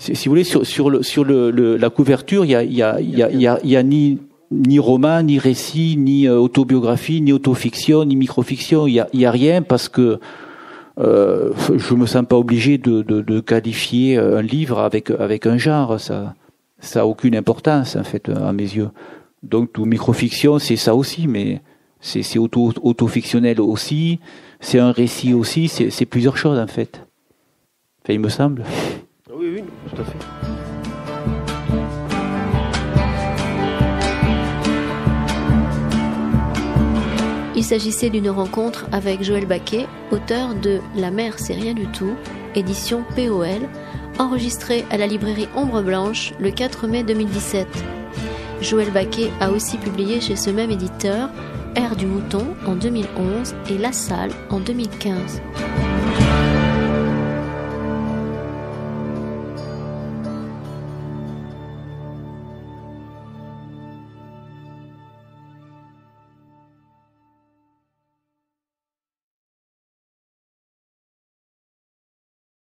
si, si vous voulez sur sur le sur le, la couverture, il y a y a y a, y a, y a ni ni roman, ni récit, ni euh, autobiographie, ni autofiction, ni microfiction. Il y a, y a rien parce que euh, je me sens pas obligé de, de, de, qualifier un livre avec avec un genre. Ça, ça aucune importance en fait à mes yeux. Donc tout microfiction, c'est ça aussi, mais c'est c'est auto autofictionnel aussi. C'est un récit aussi. C'est plusieurs choses en fait. Il me semble. Oui, oui, tout à fait. Il s'agissait d'une rencontre avec Joël Baquet, auteur de La mer c'est rien du tout, édition POL, enregistrée à la librairie Ombre Blanche le 4 mai 2017. Joël Baquet a aussi publié chez ce même éditeur Air du Mouton en 2011 et La Salle en 2015.